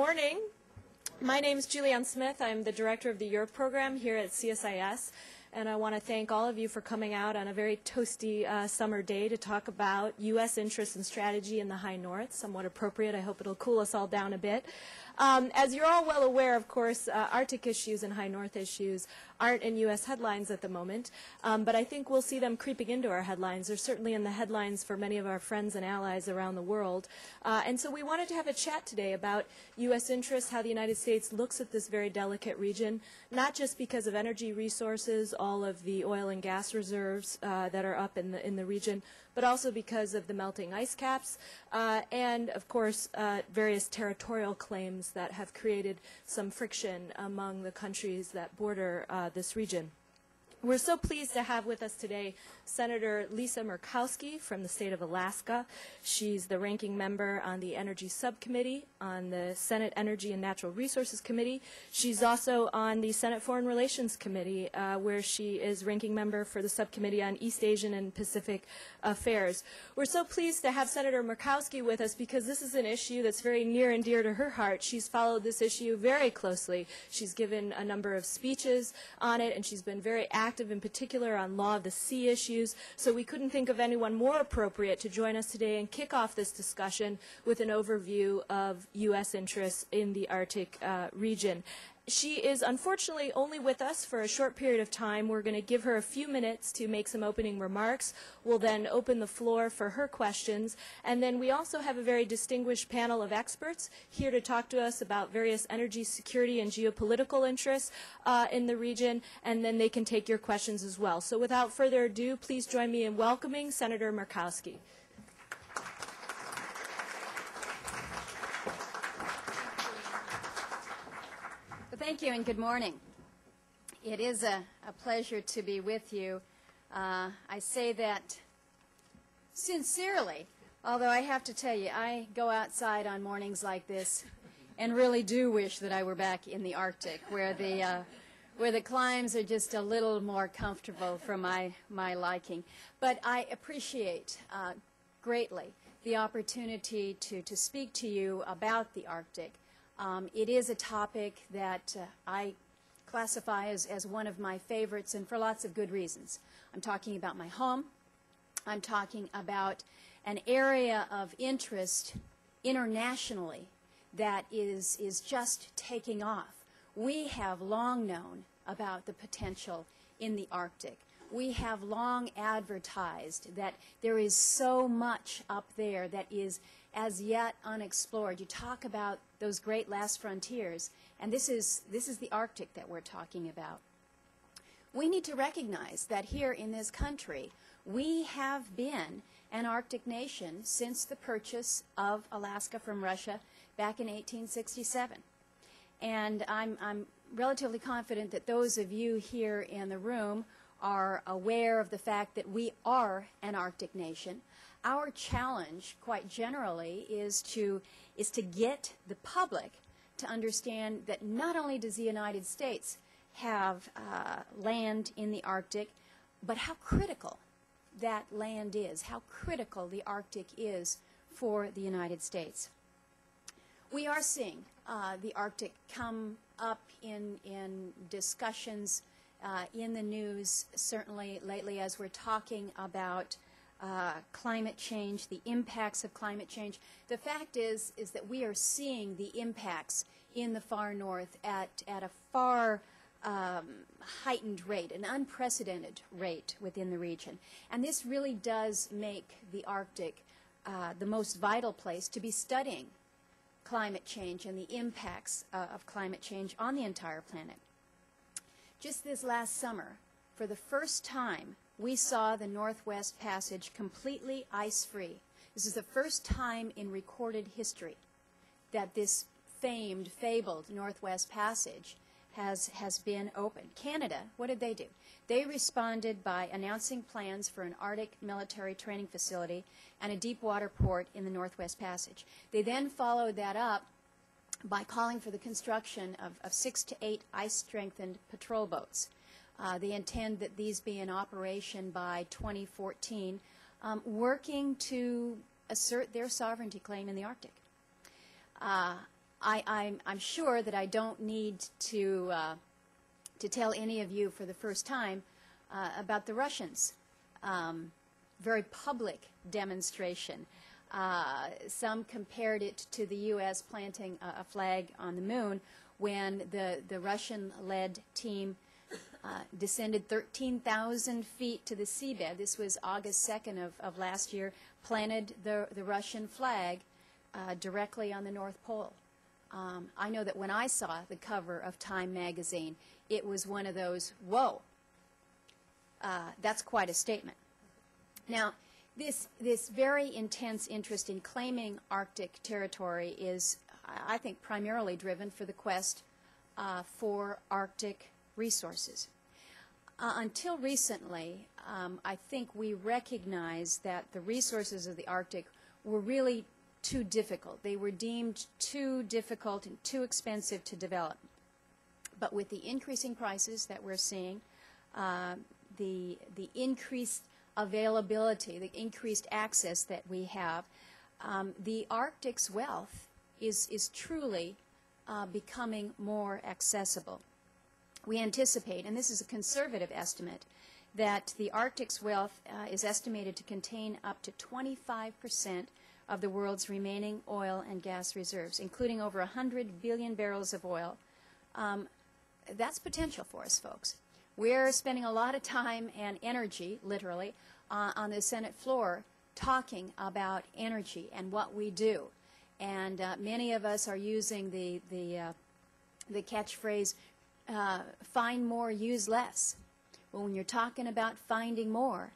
morning. My name is Julianne Smith. I'm the director of the Europe program here at CSIS. And I want to thank all of you for coming out on a very toasty uh, summer day to talk about U.S. interests and strategy in the high north. Somewhat appropriate. I hope it'll cool us all down a bit. Um, as you're all well aware, of course, uh, Arctic issues and high north issues aren't in U.S. headlines at the moment, um, but I think we'll see them creeping into our headlines. They're certainly in the headlines for many of our friends and allies around the world. Uh, and so we wanted to have a chat today about U.S. interests, how the United States looks at this very delicate region, not just because of energy resources, all of the oil and gas reserves uh, that are up in the in the region, but also because of the melting ice caps uh, and, of course, uh, various territorial claims that have created some friction among the countries that border uh, this region. We're so pleased to have with us today Senator Lisa Murkowski from the state of Alaska. She's the ranking member on the Energy Subcommittee on the Senate Energy and Natural Resources Committee. She's also on the Senate Foreign Relations Committee, uh, where she is ranking member for the Subcommittee on East Asian and Pacific Affairs. We're so pleased to have Senator Murkowski with us because this is an issue that's very near and dear to her heart. She's followed this issue very closely. She's given a number of speeches on it, and she's been very active active in particular on law of the sea issues, so we couldn't think of anyone more appropriate to join us today and kick off this discussion with an overview of U.S. interests in the Arctic uh, region. She is unfortunately only with us for a short period of time. We're going to give her a few minutes to make some opening remarks. We'll then open the floor for her questions. And then we also have a very distinguished panel of experts here to talk to us about various energy security and geopolitical interests uh, in the region. And then they can take your questions as well. So without further ado, please join me in welcoming Senator Murkowski. Thank you and good morning. It is a, a pleasure to be with you. Uh, I say that sincerely, although I have to tell you, I go outside on mornings like this and really do wish that I were back in the Arctic, where the uh, where the climes are just a little more comfortable for my my liking. But I appreciate uh, greatly the opportunity to to speak to you about the Arctic. Um, it is a topic that uh, I classify as, as one of my favorites and for lots of good reasons. I'm talking about my home. I'm talking about an area of interest internationally that is, is just taking off. We have long known about the potential in the Arctic. We have long advertised that there is so much up there that is as yet unexplored. You talk about those great last frontiers, and this is, this is the Arctic that we're talking about. We need to recognize that here in this country, we have been an Arctic nation since the purchase of Alaska from Russia back in 1867. And I'm, I'm relatively confident that those of you here in the room are aware of the fact that we are an Arctic nation. Our challenge, quite generally, is to, is to get the public to understand that not only does the United States have uh, land in the Arctic, but how critical that land is, how critical the Arctic is for the United States. We are seeing uh, the Arctic come up in, in discussions uh, in the news, certainly lately, as we're talking about uh, climate change, the impacts of climate change. The fact is, is that we are seeing the impacts in the far north at, at a far um, heightened rate, an unprecedented rate within the region. And this really does make the Arctic uh, the most vital place to be studying climate change and the impacts uh, of climate change on the entire planet. Just this last summer, for the first time, we saw the Northwest Passage completely ice-free. This is the first time in recorded history that this famed, fabled Northwest Passage has, has been opened. Canada, what did they do? They responded by announcing plans for an Arctic military training facility and a deep water port in the Northwest Passage. They then followed that up by calling for the construction of, of six to eight ice-strengthened patrol boats. Uh, they intend that these be in operation by 2014, um, working to assert their sovereignty claim in the Arctic. Uh, I, I'm, I'm sure that I don't need to, uh, to tell any of you for the first time uh, about the Russians. Um, very public demonstration. Uh, some compared it to the U.S. planting a, a flag on the moon when the, the Russian-led team uh, descended 13,000 feet to the seabed. This was August 2nd of, of last year, planted the, the Russian flag uh, directly on the North Pole. Um, I know that when I saw the cover of Time magazine, it was one of those, whoa, uh, that's quite a statement. Now, this, this very intense interest in claiming Arctic territory is, I think, primarily driven for the quest uh, for Arctic resources. Uh, until recently, um, I think we recognized that the resources of the Arctic were really too difficult. They were deemed too difficult and too expensive to develop. But with the increasing prices that we're seeing, uh, the, the increased availability, the increased access that we have, um, the Arctic's wealth is, is truly uh, becoming more accessible. We anticipate, and this is a conservative estimate, that the Arctic's wealth uh, is estimated to contain up to 25 percent of the world's remaining oil and gas reserves, including over 100 billion barrels of oil. Um, that's potential for us, folks. We're spending a lot of time and energy, literally, uh, on the Senate floor talking about energy and what we do. And uh, many of us are using the, the, uh, the catchphrase, uh, find more, use less. Well, when you're talking about finding more,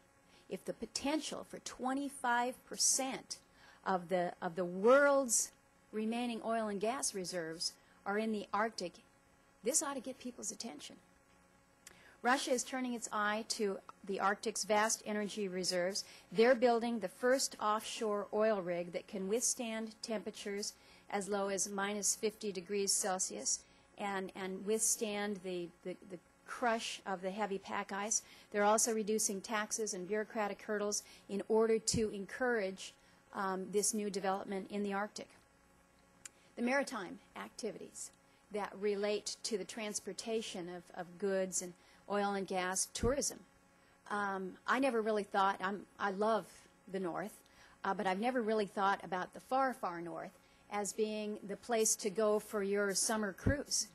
if the potential for 25 percent of the, of the world's remaining oil and gas reserves are in the Arctic, this ought to get people's attention. Russia is turning its eye to the Arctic's vast energy reserves. They're building the first offshore oil rig that can withstand temperatures as low as minus 50 degrees Celsius and, and withstand the, the, the crush of the heavy pack ice. They're also reducing taxes and bureaucratic hurdles in order to encourage um, this new development in the Arctic. The maritime activities that relate to the transportation of, of goods and oil and gas, tourism. Um, I never really thought, I'm, I love the North, uh, but I've never really thought about the far, far North as being the place to go for your summer cruise.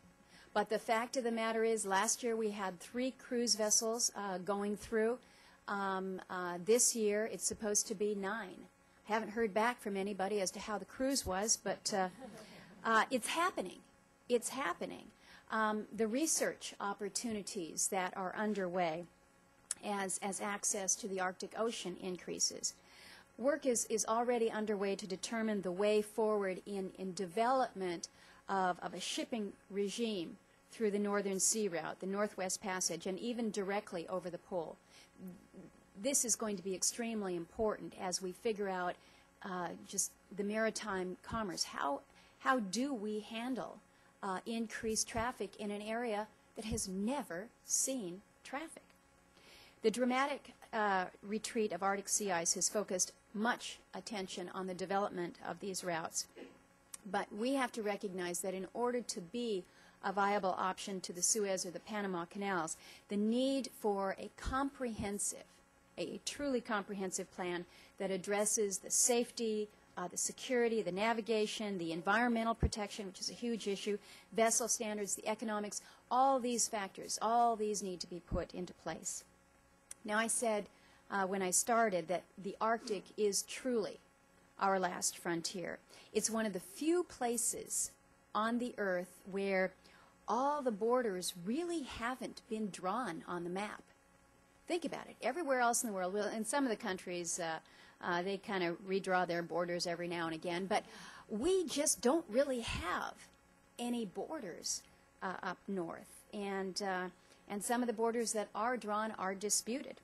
But the fact of the matter is, last year we had three cruise vessels uh, going through. Um, uh, this year it's supposed to be nine I haven't heard back from anybody as to how the cruise was, but uh, uh, it's happening. It's happening. Um, the research opportunities that are underway as, as access to the Arctic Ocean increases. Work is, is already underway to determine the way forward in, in development of, of a shipping regime through the Northern Sea Route, the Northwest Passage, and even directly over the pole this is going to be extremely important as we figure out uh, just the maritime commerce. How, how do we handle uh, increased traffic in an area that has never seen traffic? The dramatic uh, retreat of Arctic sea ice has focused much attention on the development of these routes. But we have to recognize that in order to be a viable option to the Suez or the Panama canals, the need for a comprehensive a truly comprehensive plan that addresses the safety, uh, the security, the navigation, the environmental protection, which is a huge issue, vessel standards, the economics, all these factors, all these need to be put into place. Now, I said uh, when I started that the Arctic is truly our last frontier. It's one of the few places on the Earth where all the borders really haven't been drawn on the map. Think about it. Everywhere else in the world, well, in some of the countries, uh, uh, they kind of redraw their borders every now and again, but we just don't really have any borders uh, up north, and uh, and some of the borders that are drawn are disputed.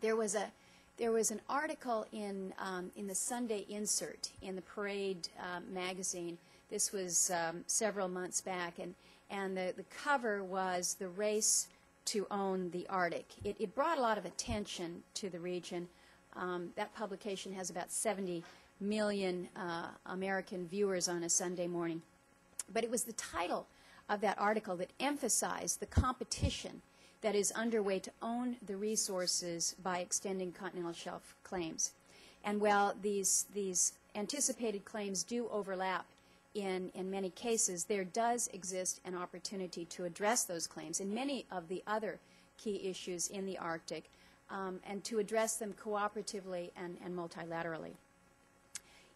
There was a there was an article in um, in the Sunday Insert in the Parade uh, magazine. This was um, several months back, and and the the cover was the race to own the Arctic. It, it brought a lot of attention to the region. Um, that publication has about 70 million uh, American viewers on a Sunday morning. But it was the title of that article that emphasized the competition that is underway to own the resources by extending continental shelf claims. And while these, these anticipated claims do overlap in, in many cases, there does exist an opportunity to address those claims and many of the other key issues in the Arctic um, and to address them cooperatively and, and multilaterally.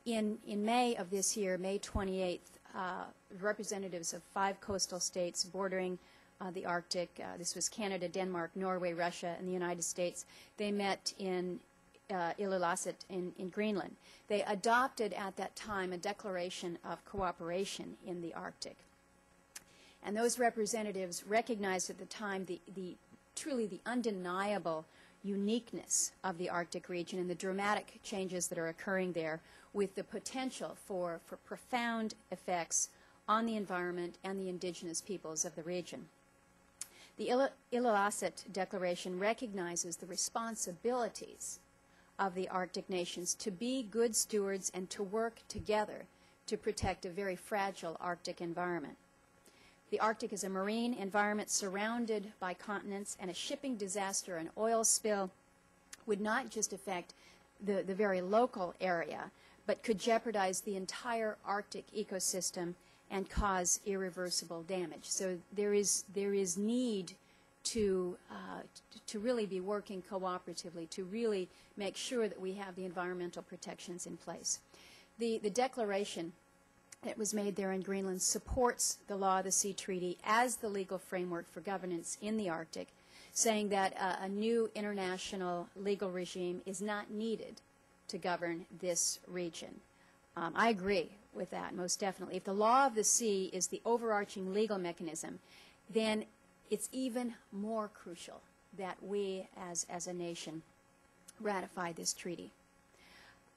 In, in May of this year, May 28th, uh, representatives of five coastal states bordering uh, the Arctic, uh, this was Canada, Denmark, Norway, Russia, and the United States, they met in uh, Ilulissat in, in Greenland. They adopted at that time a declaration of cooperation in the Arctic. And those representatives recognized at the time the, the truly the undeniable uniqueness of the Arctic region and the dramatic changes that are occurring there with the potential for, for profound effects on the environment and the indigenous peoples of the region. The Ilulissat Declaration recognizes the responsibilities of the Arctic nations to be good stewards and to work together to protect a very fragile Arctic environment. The Arctic is a marine environment surrounded by continents, and a shipping disaster, an oil spill, would not just affect the, the very local area, but could jeopardize the entire Arctic ecosystem and cause irreversible damage. So there is, there is need to, uh, to really be working cooperatively, to really make sure that we have the environmental protections in place. The, the declaration that was made there in Greenland supports the Law of the Sea Treaty as the legal framework for governance in the Arctic, saying that uh, a new international legal regime is not needed to govern this region. Um, I agree with that, most definitely. If the law of the sea is the overarching legal mechanism, then it's even more crucial that we as, as a nation ratify this treaty.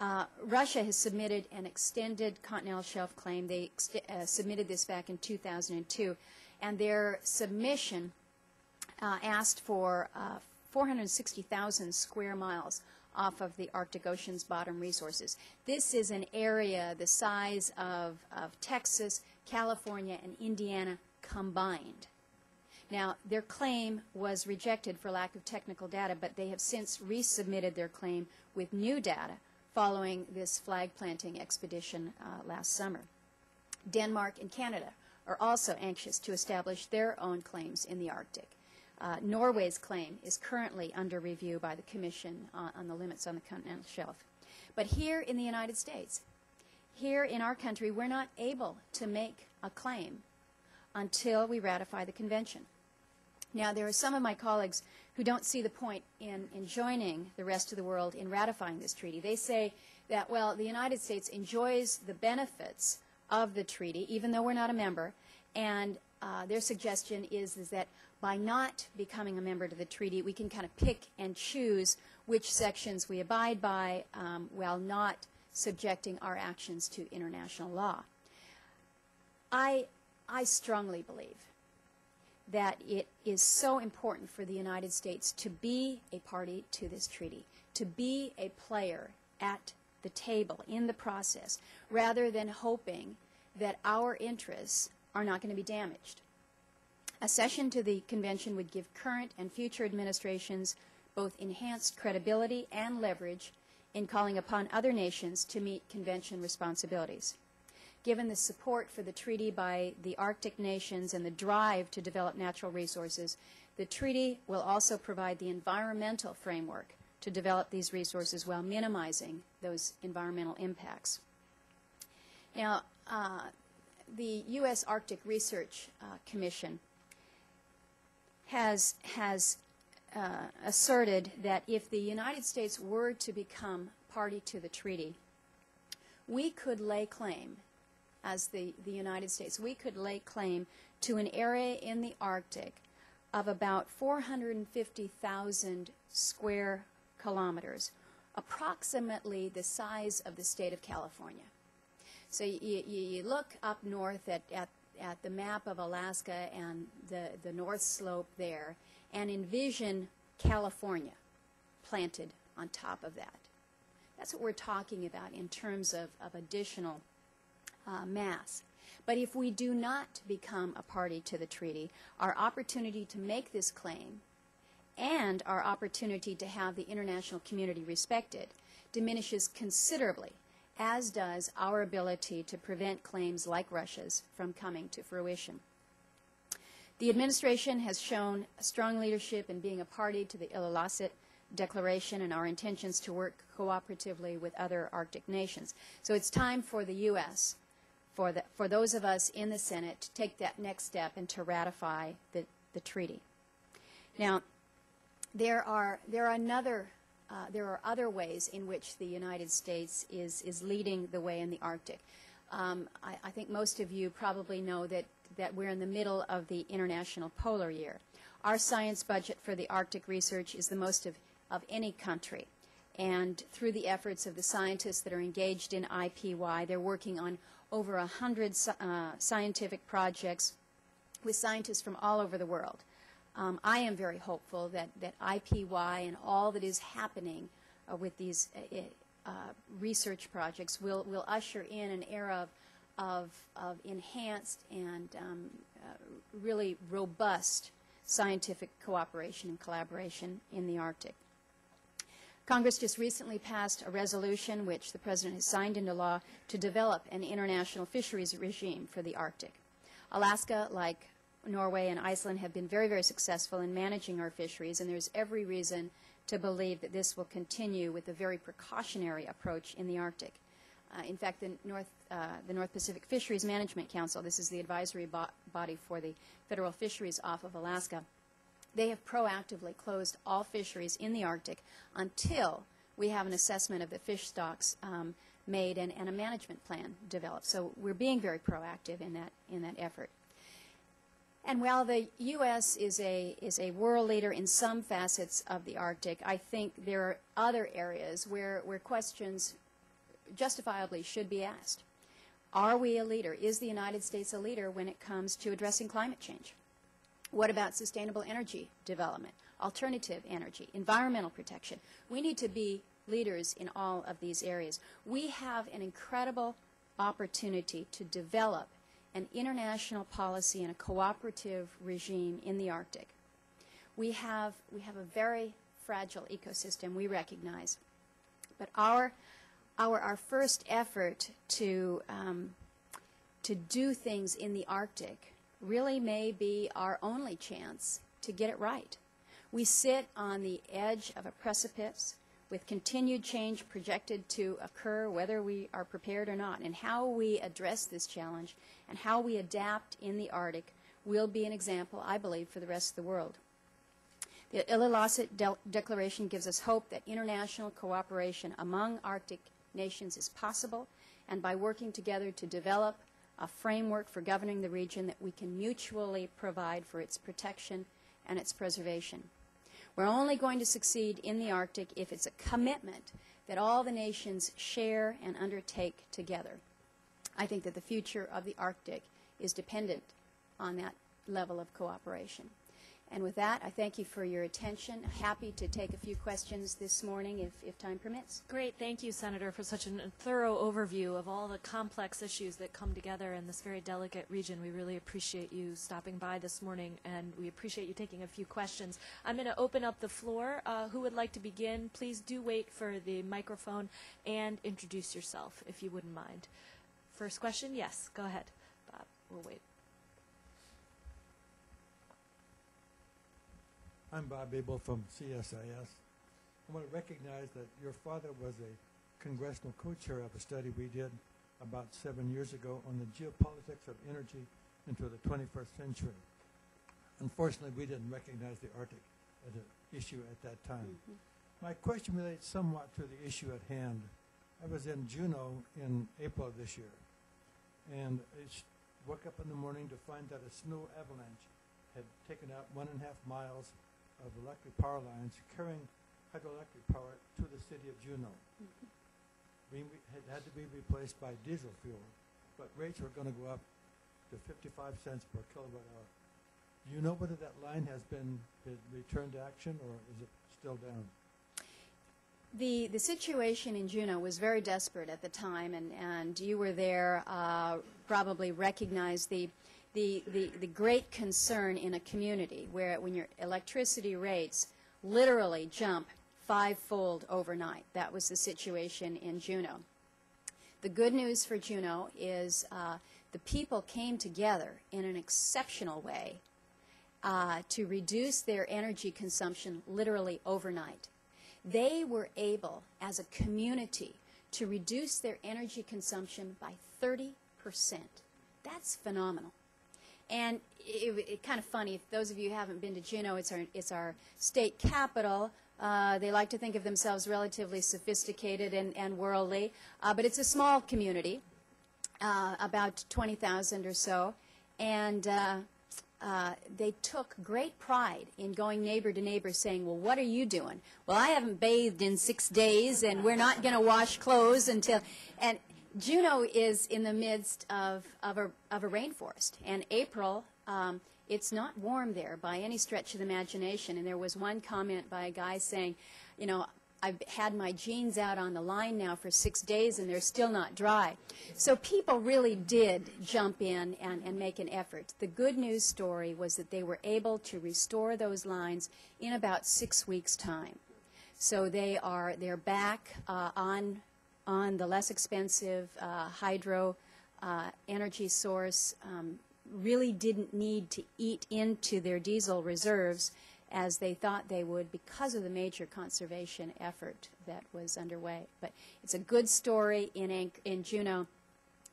Uh, Russia has submitted an extended continental shelf claim. They uh, submitted this back in 2002, and their submission uh, asked for uh, 460,000 square miles off of the Arctic Ocean's bottom resources. This is an area the size of, of Texas, California, and Indiana combined. Now, their claim was rejected for lack of technical data, but they have since resubmitted their claim with new data following this flag planting expedition uh, last summer. Denmark and Canada are also anxious to establish their own claims in the Arctic. Uh, Norway's claim is currently under review by the Commission on, on the limits on the continental shelf. But here in the United States, here in our country, we're not able to make a claim until we ratify the convention. Now, there are some of my colleagues who don't see the point in, in joining the rest of the world in ratifying this treaty. They say that, well, the United States enjoys the benefits of the treaty, even though we're not a member, and uh, their suggestion is, is that by not becoming a member to the treaty, we can kind of pick and choose which sections we abide by um, while not subjecting our actions to international law. I, I strongly believe that it is so important for the United States to be a party to this treaty, to be a player at the table in the process, rather than hoping that our interests are not going to be damaged. Accession to the convention would give current and future administrations both enhanced credibility and leverage in calling upon other nations to meet convention responsibilities. Given the support for the treaty by the Arctic nations and the drive to develop natural resources, the treaty will also provide the environmental framework to develop these resources while minimizing those environmental impacts. Now, uh, the U.S. Arctic Research uh, Commission has, has uh, asserted that if the United States were to become party to the treaty, we could lay claim as the, the United States, we could lay claim to an area in the Arctic of about 450,000 square kilometers, approximately the size of the state of California. So you, you, you look up north at, at, at the map of Alaska and the, the north slope there and envision California planted on top of that. That's what we're talking about in terms of, of additional uh, mass. But if we do not become a party to the treaty, our opportunity to make this claim and our opportunity to have the international community respected diminishes considerably, as does our ability to prevent claims like Russia's from coming to fruition. The administration has shown strong leadership in being a party to the Ilulissat Declaration and our intentions to work cooperatively with other Arctic nations. So it's time for the U.S., for, the, for those of us in the Senate, to take that next step and to ratify the, the treaty. Now, there are, there are another uh, there are other ways in which the United States is, is leading the way in the Arctic. Um, I, I think most of you probably know that, that we're in the middle of the International Polar Year. Our science budget for the Arctic research is the most of, of any country. And through the efforts of the scientists that are engaged in IPY, they're working on over 100 uh, scientific projects with scientists from all over the world. Um, I am very hopeful that, that IPY and all that is happening uh, with these uh, uh, research projects will, will usher in an era of, of, of enhanced and um, uh, really robust scientific cooperation and collaboration in the Arctic. Congress just recently passed a resolution which the President has signed into law to develop an international fisheries regime for the Arctic. Alaska, like Norway and Iceland have been very, very successful in managing our fisheries, and there's every reason to believe that this will continue with a very precautionary approach in the Arctic. Uh, in fact, the North, uh, the North Pacific Fisheries Management Council, this is the advisory bo body for the federal fisheries off of Alaska, they have proactively closed all fisheries in the Arctic until we have an assessment of the fish stocks um, made and, and a management plan developed. So we're being very proactive in that, in that effort. And while the U.S. is a, is a world leader in some facets of the Arctic, I think there are other areas where, where questions justifiably should be asked. Are we a leader? Is the United States a leader when it comes to addressing climate change? What about sustainable energy development, alternative energy, environmental protection? We need to be leaders in all of these areas. We have an incredible opportunity to develop an international policy and a cooperative regime in the Arctic. We have, we have a very fragile ecosystem, we recognize. But our, our, our first effort to, um, to do things in the Arctic really may be our only chance to get it right. We sit on the edge of a precipice with continued change projected to occur whether we are prepared or not. And how we address this challenge and how we adapt in the Arctic will be an example, I believe, for the rest of the world. The Ilulissat De Declaration gives us hope that international cooperation among Arctic nations is possible, and by working together to develop a framework for governing the region that we can mutually provide for its protection and its preservation. We're only going to succeed in the Arctic if it's a commitment that all the nations share and undertake together. I think that the future of the Arctic is dependent on that level of cooperation. And with that, I thank you for your attention. Happy to take a few questions this morning if, if time permits. Great. Thank you, Senator, for such a thorough overview of all the complex issues that come together in this very delicate region. We really appreciate you stopping by this morning, and we appreciate you taking a few questions. I'm going to open up the floor. Uh, who would like to begin? Please do wait for the microphone and introduce yourself, if you wouldn't mind. First question? Yes, go ahead, Bob. We'll wait. I'm Bob Ebel from CSIS. I want to recognize that your father was a congressional co-chair of a study we did about seven years ago on the geopolitics of energy into the 21st century. Unfortunately, we didn't recognize the Arctic as an issue at that time. Mm -hmm. My question relates somewhat to the issue at hand. I was in Juneau in April of this year, and I woke up in the morning to find that a snow avalanche had taken out one and a half miles of electric power lines carrying hydroelectric power to the city of Juneau. Mm -hmm. We, had, had to be replaced by diesel fuel, but rates were going to go up to 55 cents per kilowatt hour. Do you know whether that line has been, been returned to action or is it still down? The, the situation in Juneau was very desperate at the time, and, and you were there, uh, probably recognized the, the, the, the great concern in a community where when your electricity rates literally jump fivefold overnight. That was the situation in Juneau. The good news for Juneau is uh, the people came together in an exceptional way uh, to reduce their energy consumption literally overnight. They were able, as a community, to reduce their energy consumption by 30%. That's phenomenal. And it, it, kind of funny, if those of you who haven't been to Juneau, it's our, it's our state capital. Uh, they like to think of themselves relatively sophisticated and, and worldly, uh, but it's a small community, uh, about 20,000 or so, and uh, uh, they took great pride in going neighbor to neighbor saying, well, what are you doing? Well, I haven't bathed in six days, and we're not going to wash clothes until, and Juneau is in the midst of, of, a, of a rainforest, and April, um, it's not warm there by any stretch of the imagination. And there was one comment by a guy saying, you know, I've had my jeans out on the line now for six days and they're still not dry. So people really did jump in and, and make an effort. The good news story was that they were able to restore those lines in about six weeks' time. So they are they're back uh, on on the less expensive uh, hydro uh, energy source. Um, really didn't need to eat into their diesel reserves as they thought they would because of the major conservation effort that was underway. But it's a good story in, Anch- in Juneau,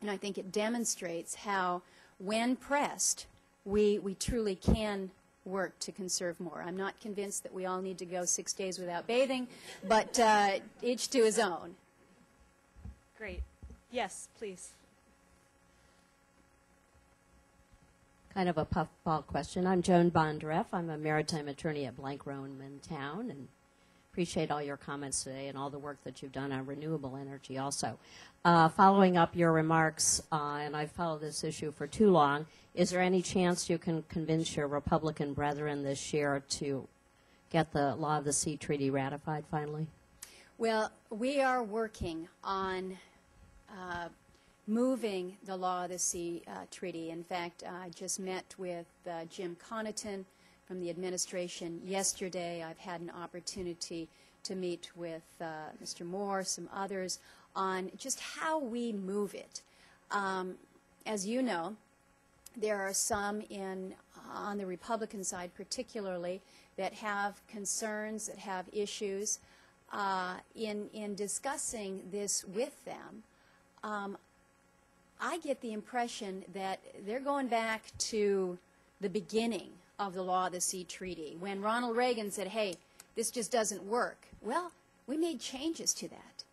and I think it demonstrates how, when pressed, we, we truly can work to conserve more. I'm not convinced that we all need to go six days without bathing, but uh, each to his own. Great. Yes, please. kind of a puffball question. I'm Joan Bondareff. I'm a maritime attorney at Blank Roman Town and appreciate all your comments today and all the work that you've done on renewable energy also. Uh, following up your remarks, uh, and I've followed this issue for too long, is there any chance you can convince your Republican brethren this year to get the Law of the Sea Treaty ratified finally? Well, we are working on uh, moving the Law of the Sea uh, Treaty. In fact, I just met with uh, Jim Connaughton from the administration yesterday. I've had an opportunity to meet with uh, Mr. Moore, some others, on just how we move it. Um, as you know, there are some in on the Republican side, particularly, that have concerns, that have issues. Uh, in in discussing this with them, um, I get the impression that they're going back to the beginning of the Law of the Sea Treaty when Ronald Reagan said, hey, this just doesn't work. Well, we made changes to that.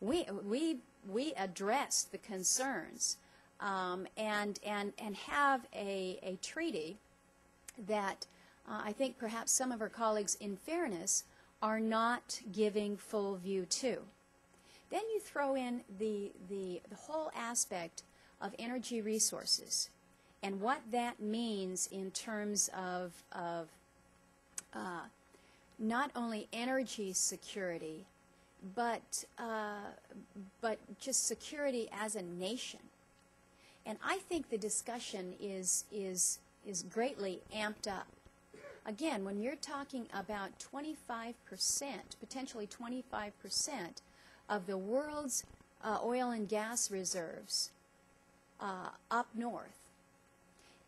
We, we, we addressed the concerns um, and, and, and have a, a treaty that uh, I think perhaps some of our colleagues, in fairness, are not giving full view to. Then you throw in the, the, the whole aspect of energy resources and what that means in terms of, of uh, not only energy security, but, uh, but just security as a nation. And I think the discussion is, is, is greatly amped up. Again, when you're talking about 25%, potentially 25% of the world's uh, oil and gas reserves uh, up north.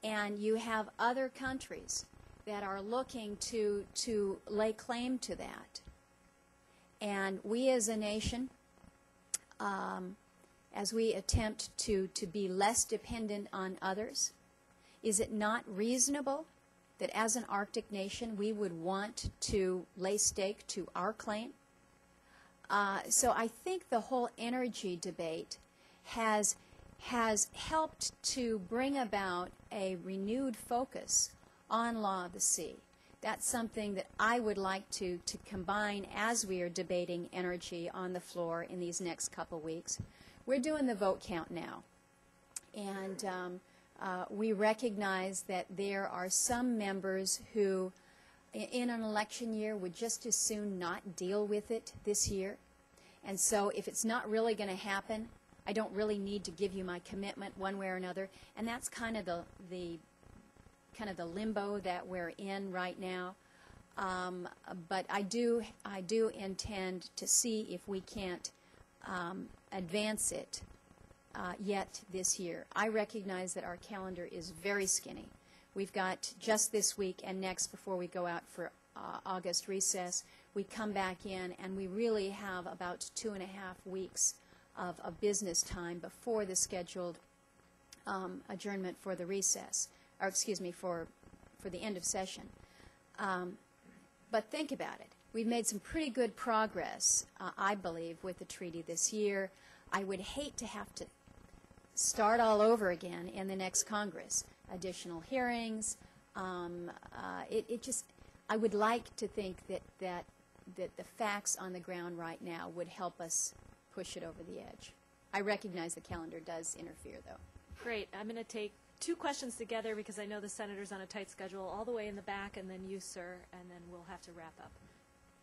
And you have other countries that are looking to, to lay claim to that. And we as a nation, um, as we attempt to, to be less dependent on others, is it not reasonable that as an Arctic nation we would want to lay stake to our claim? Uh, so I think the whole energy debate has has helped to bring about a renewed focus on law of the sea. That's something that I would like to, to combine as we are debating energy on the floor in these next couple weeks. We're doing the vote count now. And um, uh, we recognize that there are some members who, in an election year, would just as soon not deal with it this year And so if it's not really going to happen, I don't really need to give you my commitment one way or another. And that's kind of the, the kind of the limbo that we're in right now. Um, but I do, I do intend to see if we can't um, advance it uh, yet this year. I recognize that our calendar is very skinny. We've got just this week and next before we go out for uh, August recess. We come back in and we really have about two and a half weeks of, of business time before the scheduled um, adjournment for the recess, or excuse me, for, for the end of session. Um, but think about it. We've made some pretty good progress, uh, I believe, with the treaty this year. I would hate to have to start all over again in the next Congress. Additional hearings. Um, uh, it, it just, I would like to think that, that, that the facts on the ground right now would help us push it over the edge. I recognize the calendar does interfere, though. Great. I'm going to take two questions together because I know the senator's on a tight schedule, all the way in the back, and then you, sir, and then we'll have to wrap up.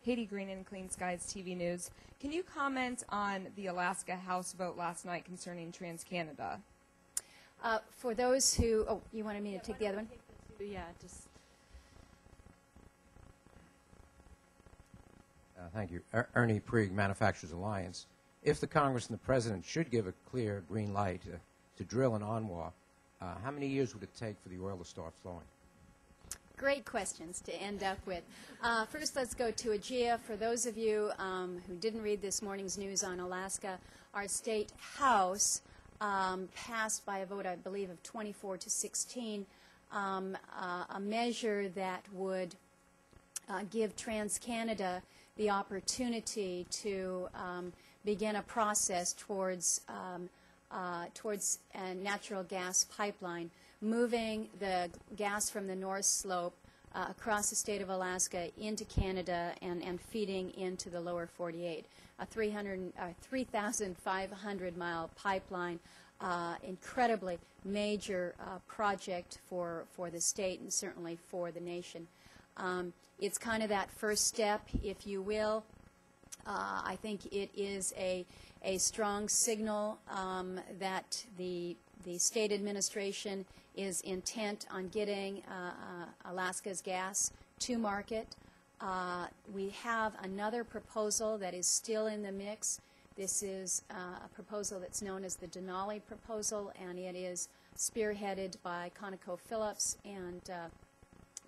Haiti Green and Clean Skies TV News. Can you comment on the Alaska House vote last night concerning TransCanada? Uh, for those who, oh, you wanted me to take the other one? Yeah, just Uh, Thank you. Er- Ernie Preeg, Manufacturers Alliance. If the Congress and the President should give a clear green light uh, to drill in ANWR, uh, how many years would it take for the oil to start flowing? Great questions to end up with. Uh, first, let's go to AGIA. For those of you um, who didn't read this morning's news on Alaska, our state house um, passed by a vote, I believe, of 24 to 16, um, uh, a measure that would uh, give TransCanada the opportunity to um, begin a process towards um, uh, towards a natural gas pipeline, moving the gas from the North Slope uh, across the state of Alaska into Canada and, and feeding into the lower 48. A 300, uh, 3,500 mile pipeline, uh, incredibly major uh, project for, for the state and certainly for the nation. Um, it's kind of that first step, if you will. Uh, I think it is a, a strong signal um, that the, the state administration is intent on getting uh, uh, Alaska's gas to market. Uh, we have another proposal that is still in the mix. This is uh, a proposal that's known as the Denali proposal, and it is spearheaded by ConocoPhillips and uh,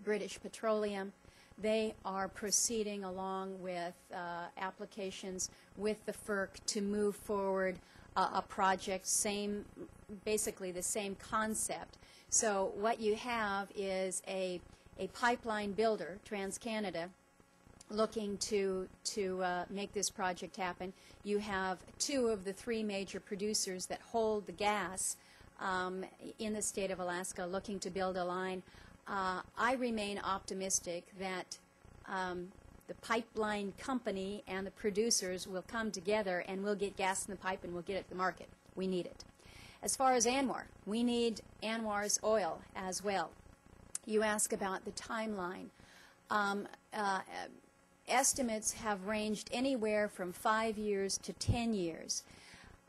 British Petroleum. They are proceeding along with uh, applications with the FERC to move forward a project, same, basically the same concept. So what you have is a, a pipeline builder, TransCanada, looking to, to uh, make this project happen. You have two of the three major producers that hold the gas um, in the state of Alaska looking to build a line. Uh, I remain optimistic that um, the pipeline company and the producers will come together and we'll get gas in the pipe and we'll get it to the market. We need it. As far as ANWR, we need ANWR's oil as well. You ask about the timeline. Um, uh, estimates have ranged anywhere from five years to ten years.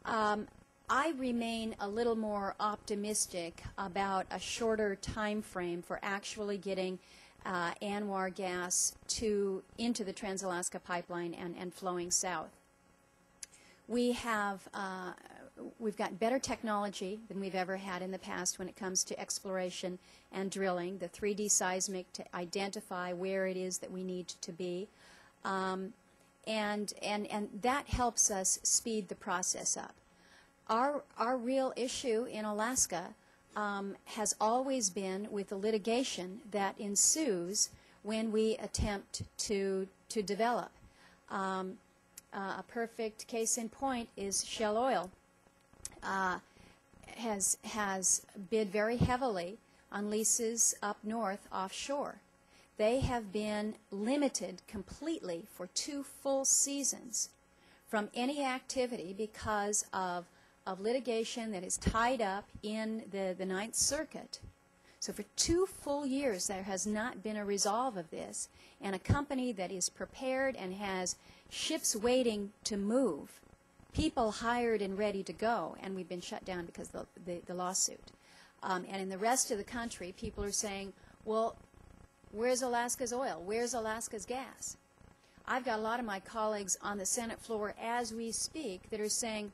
Um, I remain a little more optimistic about a shorter time frame for actually getting uh, ANWR gas to into the Trans-Alaska Pipeline and, and flowing south. We have uh, we've got better technology than we've ever had in the past when it comes to exploration and drilling, the 3D seismic to identify where it is that we need to be. Um, and, and, and that helps us speed the process up. Our, our real issue in Alaska um, has always been with the litigation that ensues when we attempt to, to develop. Um, uh, a perfect case in point is Shell Oil. Uh, has, has bid very heavily on leases up north offshore. They have been limited completely for two full seasons from any activity because of of litigation that is tied up in the, the Ninth Circuit. So for two full years, there has not been a resolve of this, and a company that is prepared and has ships waiting to move, people hired and ready to go, and we've been shut down because of the, the, the lawsuit. Um, and in the rest of the country, people are saying, well, where's Alaska's oil? Where's Alaska's gas? I've got a lot of my colleagues on the Senate floor as we speak that are saying,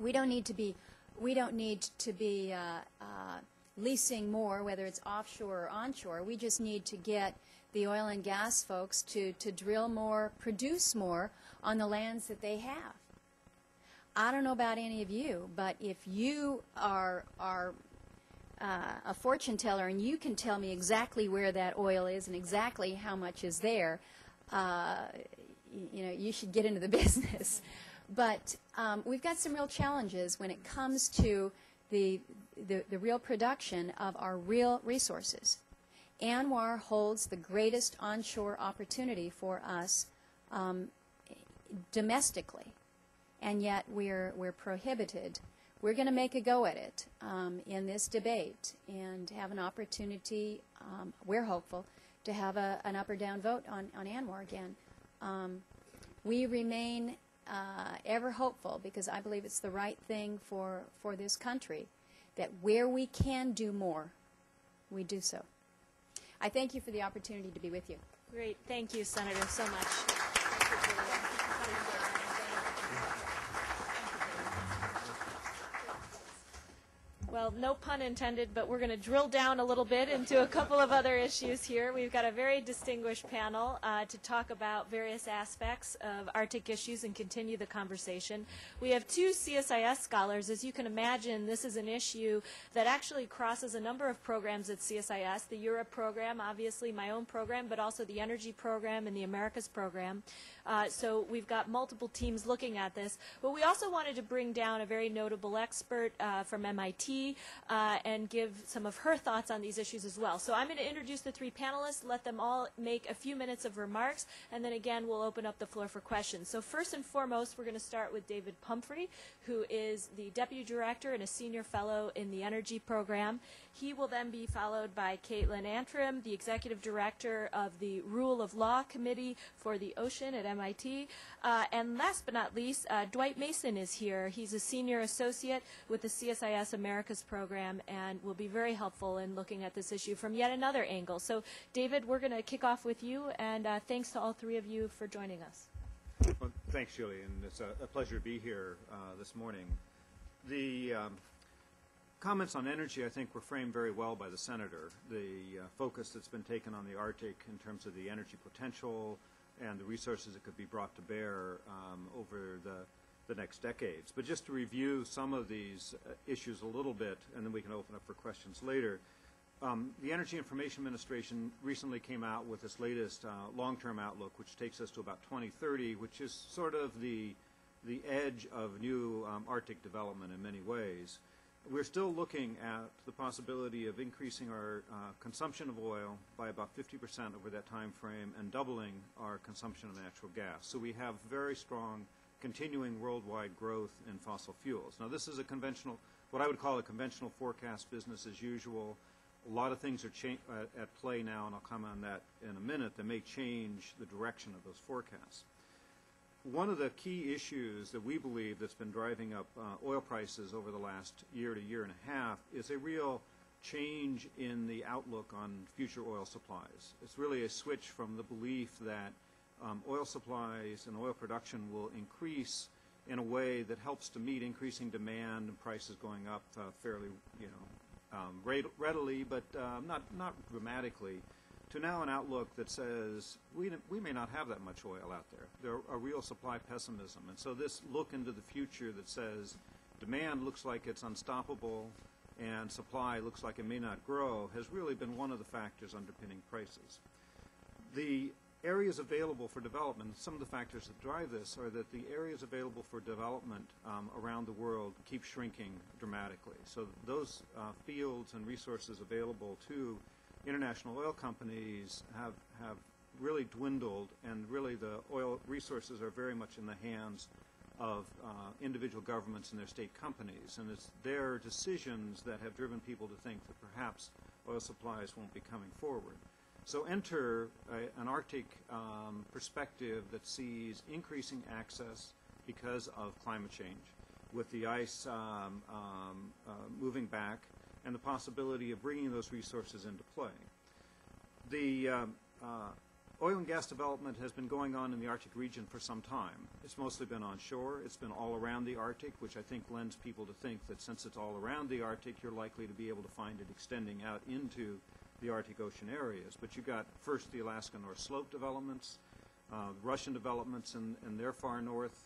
we don't need to be, we don't need to be uh, uh, leasing more, whether it's offshore or onshore. We just need to get the oil and gas folks to, to drill more, produce more on the lands that they have. I don't know about any of you, but if you are are uh, a fortune teller and you can tell me exactly where that oil is and exactly how much is there, uh, you know, you should get into the business. But um, we've got some real challenges when it comes to the, the, the real production of our real resources. ANWR holds the greatest onshore opportunity for us um, domestically, and yet we're, we're prohibited. We're going to make a go at it um, in this debate and have an opportunity, um, we're hopeful, to have a, an up or down vote on, on ANWR again. Um, we remain uh, ever hopeful because I believe it's the right thing for, for this country that where we can do more, we do so. I thank you for the opportunity to be with you. Great, thank you, Senator, so much. Well, no pun intended, but we're going to drill down a little bit into a couple of other issues here. We've got a very distinguished panel uh, to talk about various aspects of Arctic issues and continue the conversation. We have two CSIS scholars. As you can imagine, this is an issue that actually crosses a number of programs at CSIS, the Europe program, obviously my own program, but also the Energy program and the Americas program. Uh, so we've got multiple teams looking at this. But we also wanted to bring down a very notable expert uh, from MIT uh, and give some of her thoughts on these issues as well. So I'm going to introduce the three panelists, let them all make a few minutes of remarks, and then again we'll open up the floor for questions. So first and foremost, we're going to start with David Pumphrey, who is the Deputy Director and a Senior Fellow in the Energy Program. He will then be followed by Caitlin Antrim, the Executive Director of the Rule of Law Committee for the Ocean at MIT. Uh, and last but not least, uh, Dwight Mason is here. He's a Senior Associate with the CSIS Americas program and will be very helpful in looking at this issue from yet another angle. So, David, we're going to kick off with you, and uh, thanks to all three of you for joining us. Well, thanks, Julie, and it's a, a pleasure to be here uh, this morning. The um, comments on energy, I think, were framed very well by the senator. The uh, focus that's been taken on the Arctic in terms of the energy potential and the resources that could be brought to bear um, over the the next decades. But just to review some of these uh, issues a little bit, and then we can open up for questions later. Um, the Energy Information Administration recently came out with its latest uh, long-term outlook, which takes us to about 2030, which is sort of the the edge of new um, Arctic development in many ways. We're still looking at the possibility of increasing our uh, consumption of oil by about 50% over that time frame and doubling our consumption of natural gas. So we have very strong continuing worldwide growth in fossil fuels. Now this is a conventional, what I would call a conventional forecast business as usual. A lot of things are uh, at play now, and I'll comment on that in a minute, that may change the direction of those forecasts. One of the key issues that we believe that's been driving up uh, oil prices over the last year to year and a half is a real change in the outlook on future oil supplies. It's really a switch from the belief that um, oil supplies and oil production will increase in a way that helps to meet increasing demand and prices going up uh, fairly, you know, um, readily, but um, not not dramatically. To now an outlook that says we we may not have that much oil out there. There are real supply pessimism, and so this look into the future that says demand looks like it's unstoppable and supply looks like it may not grow has really been one of the factors underpinning prices. The areas available for development, some of the factors that drive this are that the areas available for development um, around the world keep shrinking dramatically. So those uh, fields and resources available to international oil companies have, have really dwindled, and really the oil resources are very much in the hands of uh, individual governments and their state companies. And it's their decisions that have driven people to think that perhaps oil supplies won't be coming forward. So enter a, an Arctic um, perspective that sees increasing access because of climate change, with the ice um, um, uh, moving back and the possibility of bringing those resources into play. The um, uh, oil and gas development has been going on in the Arctic region for some time. It's mostly been onshore. It's been all around the Arctic, which I think lends people to think that since it's all around the Arctic, you're likely to be able to find it extending out into the Arctic Ocean areas. But you've got first the Alaska North Slope developments, uh, Russian developments in, in their far north,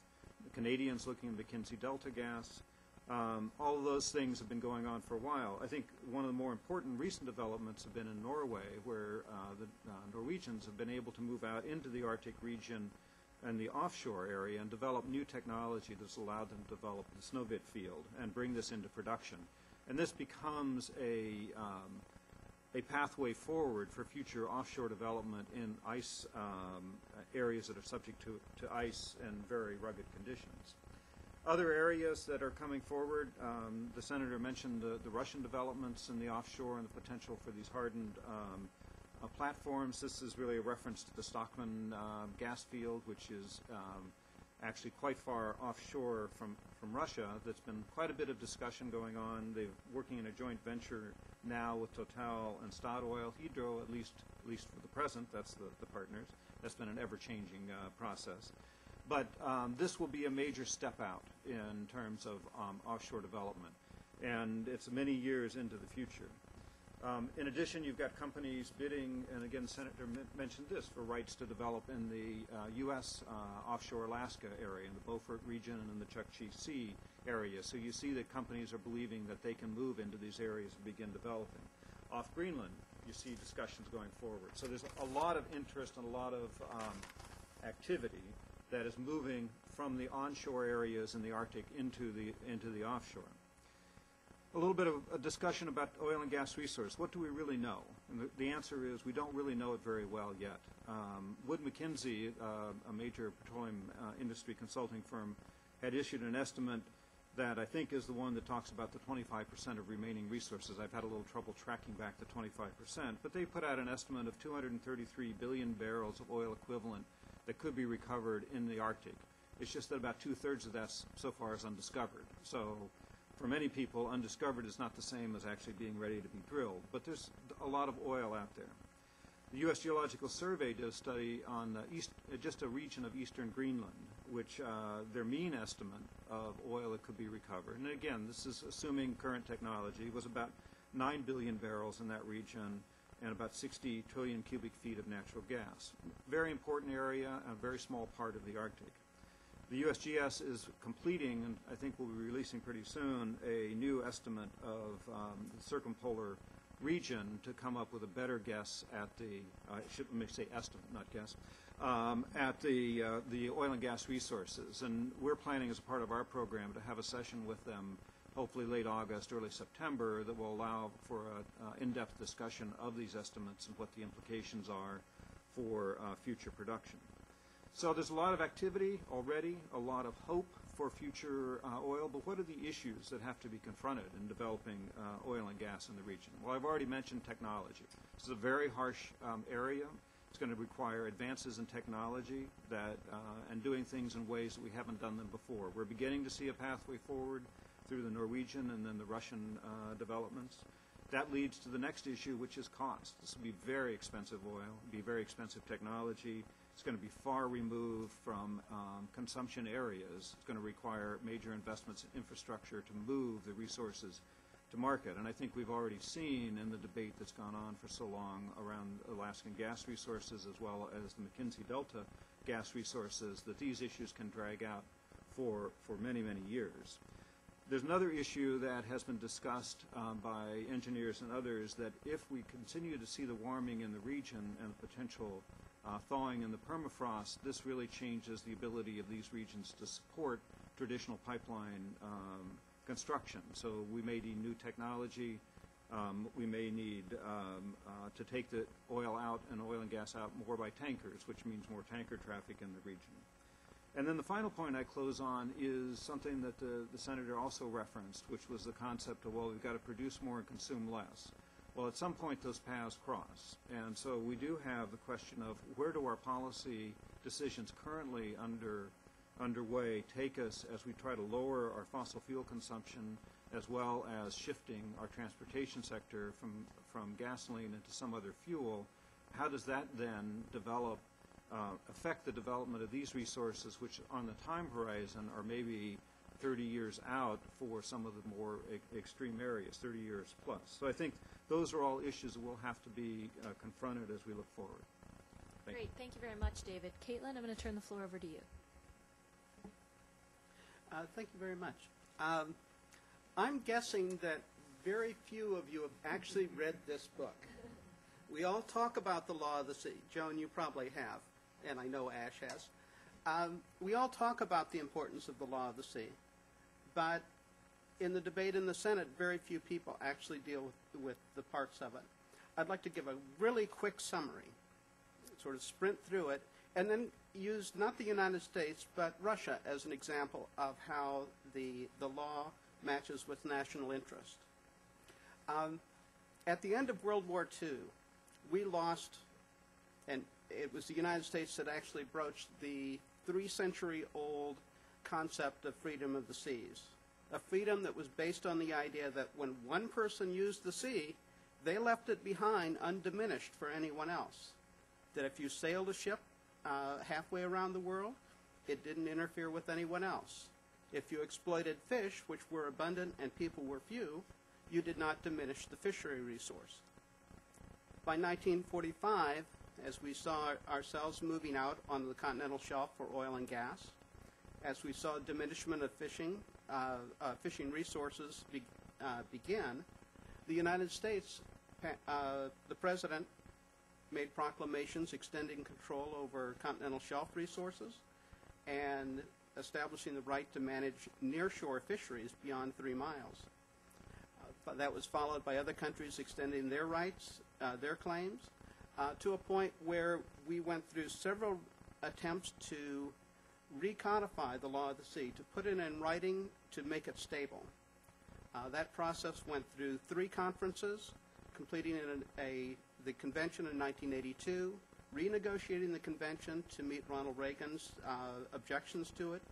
the Canadians looking at Mackenzie Delta gas. Um, all of those things have been going on for a while. I think one of the more important recent developments have been in Norway, where uh, the uh, Norwegians have been able to move out into the Arctic region and the offshore area and develop new technology that's allowed them to develop the Snøhvit field and bring this into production. And this becomes a, um, a pathway forward for future offshore development in ice um, areas that are subject to, to ice and very rugged conditions. Other areas that are coming forward, um, the senator mentioned the, the Russian developments in the offshore and the potential for these hardened um, uh, platforms. This is really a reference to the Shtokman uh, gas field, which is um, actually quite far offshore from, from Russia. There's been quite a bit of discussion going on. They're working in a joint venture now with Total and Statoil. Hydro, at least, at least for the present, that's the, the partners. That's been an ever-changing uh, process. But um, this will be a major step out in terms of um, offshore development, and it's many years into the future. Um, in addition, you've got companies bidding, and again, Senator mentioned this, for rights to develop in the uh, U.S. Uh, offshore Alaska area, in the Beaufort region and in the Chukchi Sea area. So you see that companies are believing that they can move into these areas and begin developing. Off Greenland, you see discussions going forward. So there's a lot of interest and a lot of um, activity that is moving from the onshore areas in the Arctic into the, into the offshore. A little bit of a discussion about oil and gas resource. What do we really know? And the, the answer is we don't really know it very well yet. Um, Wood Mackenzie, uh, a major petroleum uh, industry consulting firm, had issued an estimate that I think is the one that talks about the 25% of remaining resources. I've had a little trouble tracking back the 25%, but they put out an estimate of 233 billion barrels of oil equivalent that could be recovered in the Arctic. It's just that about two-thirds of that so far is undiscovered. So for many people, undiscovered is not the same as actually being ready to be drilled. But there's a lot of oil out there. The U.S. Geological Survey did a study on east, uh, just a region of eastern Greenland, which uh, their mean estimate of oil that could be recovered, and again, this is assuming current technology, was about 9 billion barrels in that region and about 60 trillion cubic feet of natural gas. Very important area, a very small part of the Arctic. The USGS is completing, and I think we'll be releasing pretty soon, a new estimate of um, the circumpolar region to come up with a better guess at the, I should let me say estimate, not guess, um, at the, uh, the oil and gas resources. And we're planning as part of our program to have a session with them hopefully late August, early September, that will allow for an in-depth discussion of these estimates and what the implications are for uh, future production. So there's a lot of activity already, a lot of hope for future uh, oil, but what are the issues that have to be confronted in developing uh, oil and gas in the region? Well, I've already mentioned technology. This is a very harsh um, area. It's going to require advances in technology that, uh, and doing things in ways that we haven't done them before. We're beginning to see a pathway forward through the Norwegian and then the Russian uh, developments. That leads to the next issue, which is cost. This will be very expensive oil, be very expensive technology. It's going to be far removed from um, consumption areas. It's going to require major investments in infrastructure to move the resources to market. And I think we've already seen in the debate that's gone on for so long around Alaskan gas resources as well as the Mackenzie Delta gas resources that these issues can drag out for, for many, many years. There's another issue that has been discussed um, by engineers and others that if we continue to see the warming in the region and the potential uh, thawing in the permafrost, this really changes the ability of these regions to support traditional pipeline um, construction. So we may need new technology. Um, we may need um, uh, to take the oil out and oil and gas out more by tankers, which means more tanker traffic in the region. And then the final point I close on is something that the, the senator also referenced, which was the concept of, well, we've got to produce more and consume less. Well, at some point, those paths cross. And so we do have the question of where do our policy decisions currently under, underway take us as we try to lower our fossil fuel consumption as well as shifting our transportation sector from, from gasoline into some other fuel? How does that then develop, uh, affect the development of these resources, which on the time horizon are maybe 30 years out for some of the more e- extreme areas, 30 years plus. So I think those are all issues that will have to be uh, confronted as we look forward. Thank you. Great, thank you very much, David. Caitlin, I'm going to turn the floor over to you. Uh, Thank you very much. Um, I'm guessing that very few of you have actually read this book. We all talk about the law of the sea. Joan, you probably have, and I know Ash has. Um, we all talk about the importance of the law of the sea, but in the debate in the Senate, very few people actually deal with, with the parts of it. I'd like to give a really quick summary, sort of sprint through it, and then use not the United States, but Russia as an example of how the, the law matches with national interest. Um, at the end of World War II, we lost, and it was the United States that actually broached the three century old concept of freedom of the seas. A freedom that was based on the idea that when one person used the sea, they left it behind undiminished for anyone else. That if you sailed a ship uh, halfway around the world, it didn't interfere with anyone else. If you exploited fish, which were abundant and people were few, you did not diminish the fishery resource. By 1945, as we saw ourselves moving out on the continental shelf for oil and gas, as we saw diminishment of fishing, uh, uh, fishing resources be, uh, begin, the United States, uh, the president made proclamations extending control over continental shelf resources and establishing the right to manage nearshore fisheries beyond three miles. Uh, that was followed by other countries extending their rights, uh, their claims, uh, to a point where we went through several attempts to recodify the law of the sea, to put it in writing, to make it stable. Uh, that process went through three conferences, completing a, the convention in 1982, renegotiating the convention to meet Ronald Reagan's uh, objections to it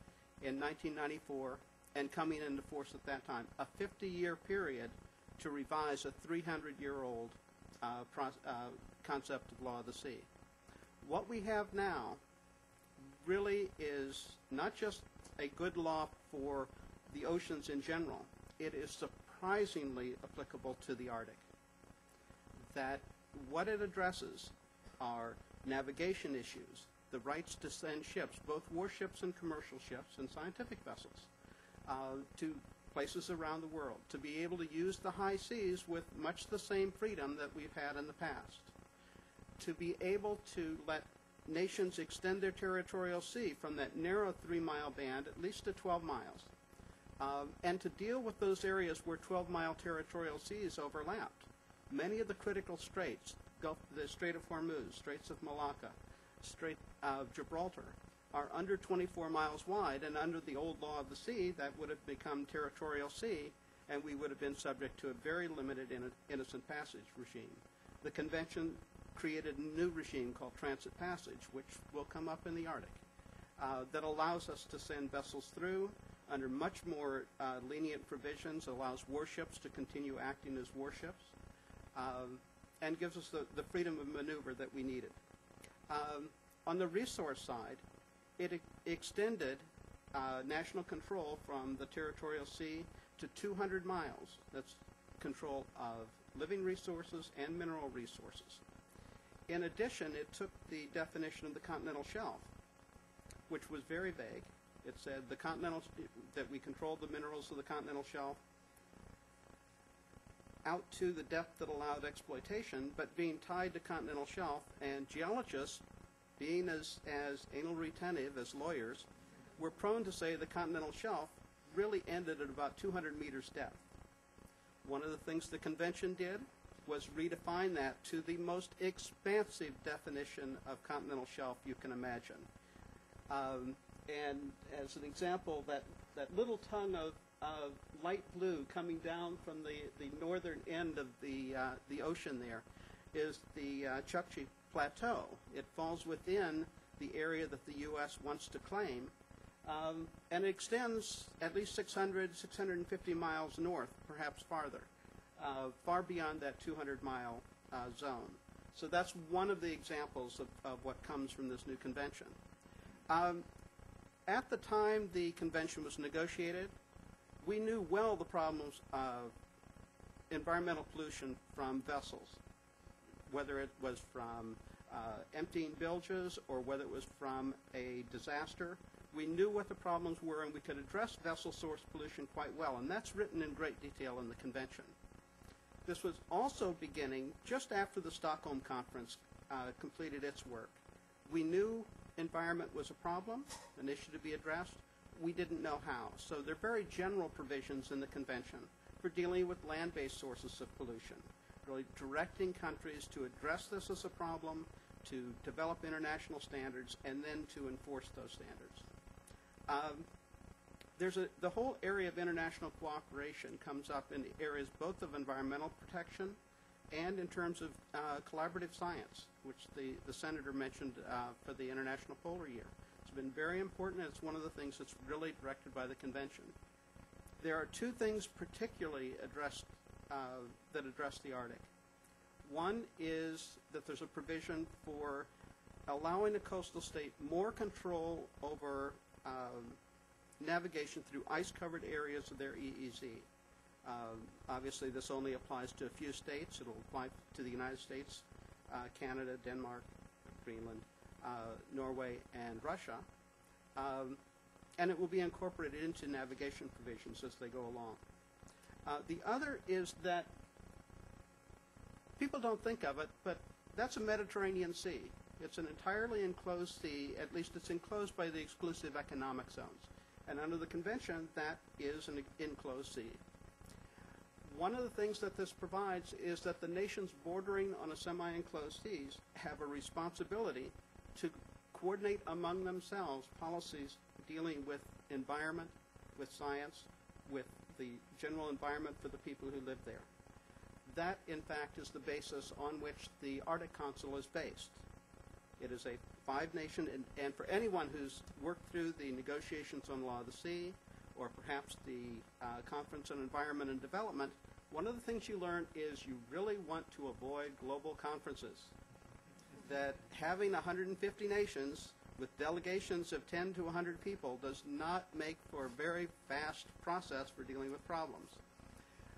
in 1994, and coming into force at that time. A 50-year period to revise a 300-year-old uh, uh, concept of law of the sea. What we have now really is not just a good law for the oceans in general, it is surprisingly applicable to the Arctic. That what it addresses are navigation issues, the rights to send ships, both warships and commercial ships and scientific vessels, uh, to places around the world, to be able to use the high seas with much the same freedom that we've had in the past, to be able to let nations extend their territorial sea from that narrow three-mile band at least to 12 miles, um, and to deal with those areas where 12-mile territorial seas overlapped. Many of the critical straits, Gulf, the Strait of Hormuz, Straits of Malacca, Strait of Gibraltar, are under 24 miles wide, and under the old law of the sea, that would have become territorial sea, and we would have been subject to a very limited inno- innocent passage regime. The convention created a new regime called transit passage, which will come up in the Arctic, uh, that allows us to send vessels through under much more uh, lenient provisions, allows warships to continue acting as warships, um, and gives us the, the freedom of maneuver that we needed. Um, on the resource side, it extended uh, national control from the territorial sea to 200 miles. That's control of living resources and mineral resources. In addition, it took the definition of the continental shelf, which was very vague. It said the continental that we controlled the minerals of the continental shelf out to the depth that allowed exploitation, but being tied to continental shelf, and geologists, being as, as anal retentive as lawyers, were prone to say the continental shelf really ended at about 200 meters depth. One of the things the convention did was redefine that to the most expansive definition of continental shelf you can imagine. Um, and as an example, that, that little tongue of, of light blue coming down from the, the northern end of the, uh, the ocean there is the uh, Chukchi Plateau. It falls within the area that the U.S. wants to claim, um, and it extends at least 600, 650 miles north, perhaps farther, uh, far beyond that 200-mile uh, zone. So that's one of the examples of, of what comes from this new convention. Um, at the time the convention was negotiated, we knew well the problems of environmental pollution from vessels, whether it was from uh, emptying bilges or whether it was from a disaster. We knew what the problems were and we could address vessel source pollution quite well, and that's written in great detail in the convention. This was also beginning just after the Stockholm Conference uh, completed its work. We knew environment was a problem, an issue to be addressed. We didn't know how. So there are very general provisions in the convention for dealing with land-based sources of pollution, really directing countries to address this as a problem, to develop international standards, and then to enforce those standards. Um, there's a, the whole area of international cooperation comes up in the areas both of environmental protection and in terms of uh, collaborative science, which the, the senator mentioned uh, for the International Polar Year. It's been very important, and it's one of the things that's really directed by the convention. There are two things particularly addressed uh, that address the Arctic. One is that there's a provision for allowing a coastal state more control over um, navigation through ice-covered areas of their EEZ. Um, obviously, this only applies to a few states. It'll apply to the United States, uh, Canada, Denmark, Greenland, uh, Norway, and Russia. Um, and it will be incorporated into navigation provisions as they go along. Uh, the other is that people don't think of it, but that's a Mediterranean Sea. It's an entirely enclosed sea, at least it's enclosed by the exclusive economic zones. And under the convention, that is an enclosed sea. One of the things that this provides is that the nations bordering on a semi-enclosed seas have a responsibility to coordinate among themselves policies dealing with environment, with science, with the general environment for the people who live there. That, in fact, is the basis on which the Arctic Council is based. It is a five-nation, and, and for anyone who's worked through the negotiations on law of the sea, or perhaps the uh, Conference on Environment and Development, one of the things you learn is you really want to avoid global conferences. That having 150 nations with delegations of 10 to 100 people does not make for a very fast process for dealing with problems.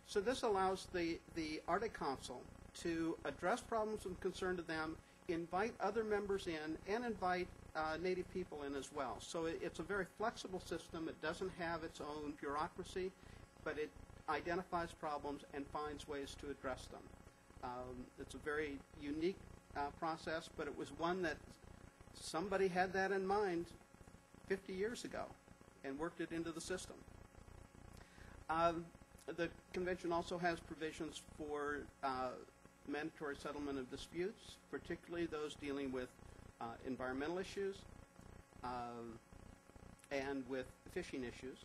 So this allows the, the Arctic Council to address problems of concern to them, invite other members in, and invite uh, Native people in as well. So it, it's a very flexible system. It doesn't have its own bureaucracy, but it identifies problems and finds ways to address them. Um, it's a very unique uh, process, but it was one that somebody had that in mind 50 years ago and worked it into the system. Um, the convention also has provisions for uh, mandatory settlement of disputes, particularly those dealing with uh, environmental issues um, and with fishing issues.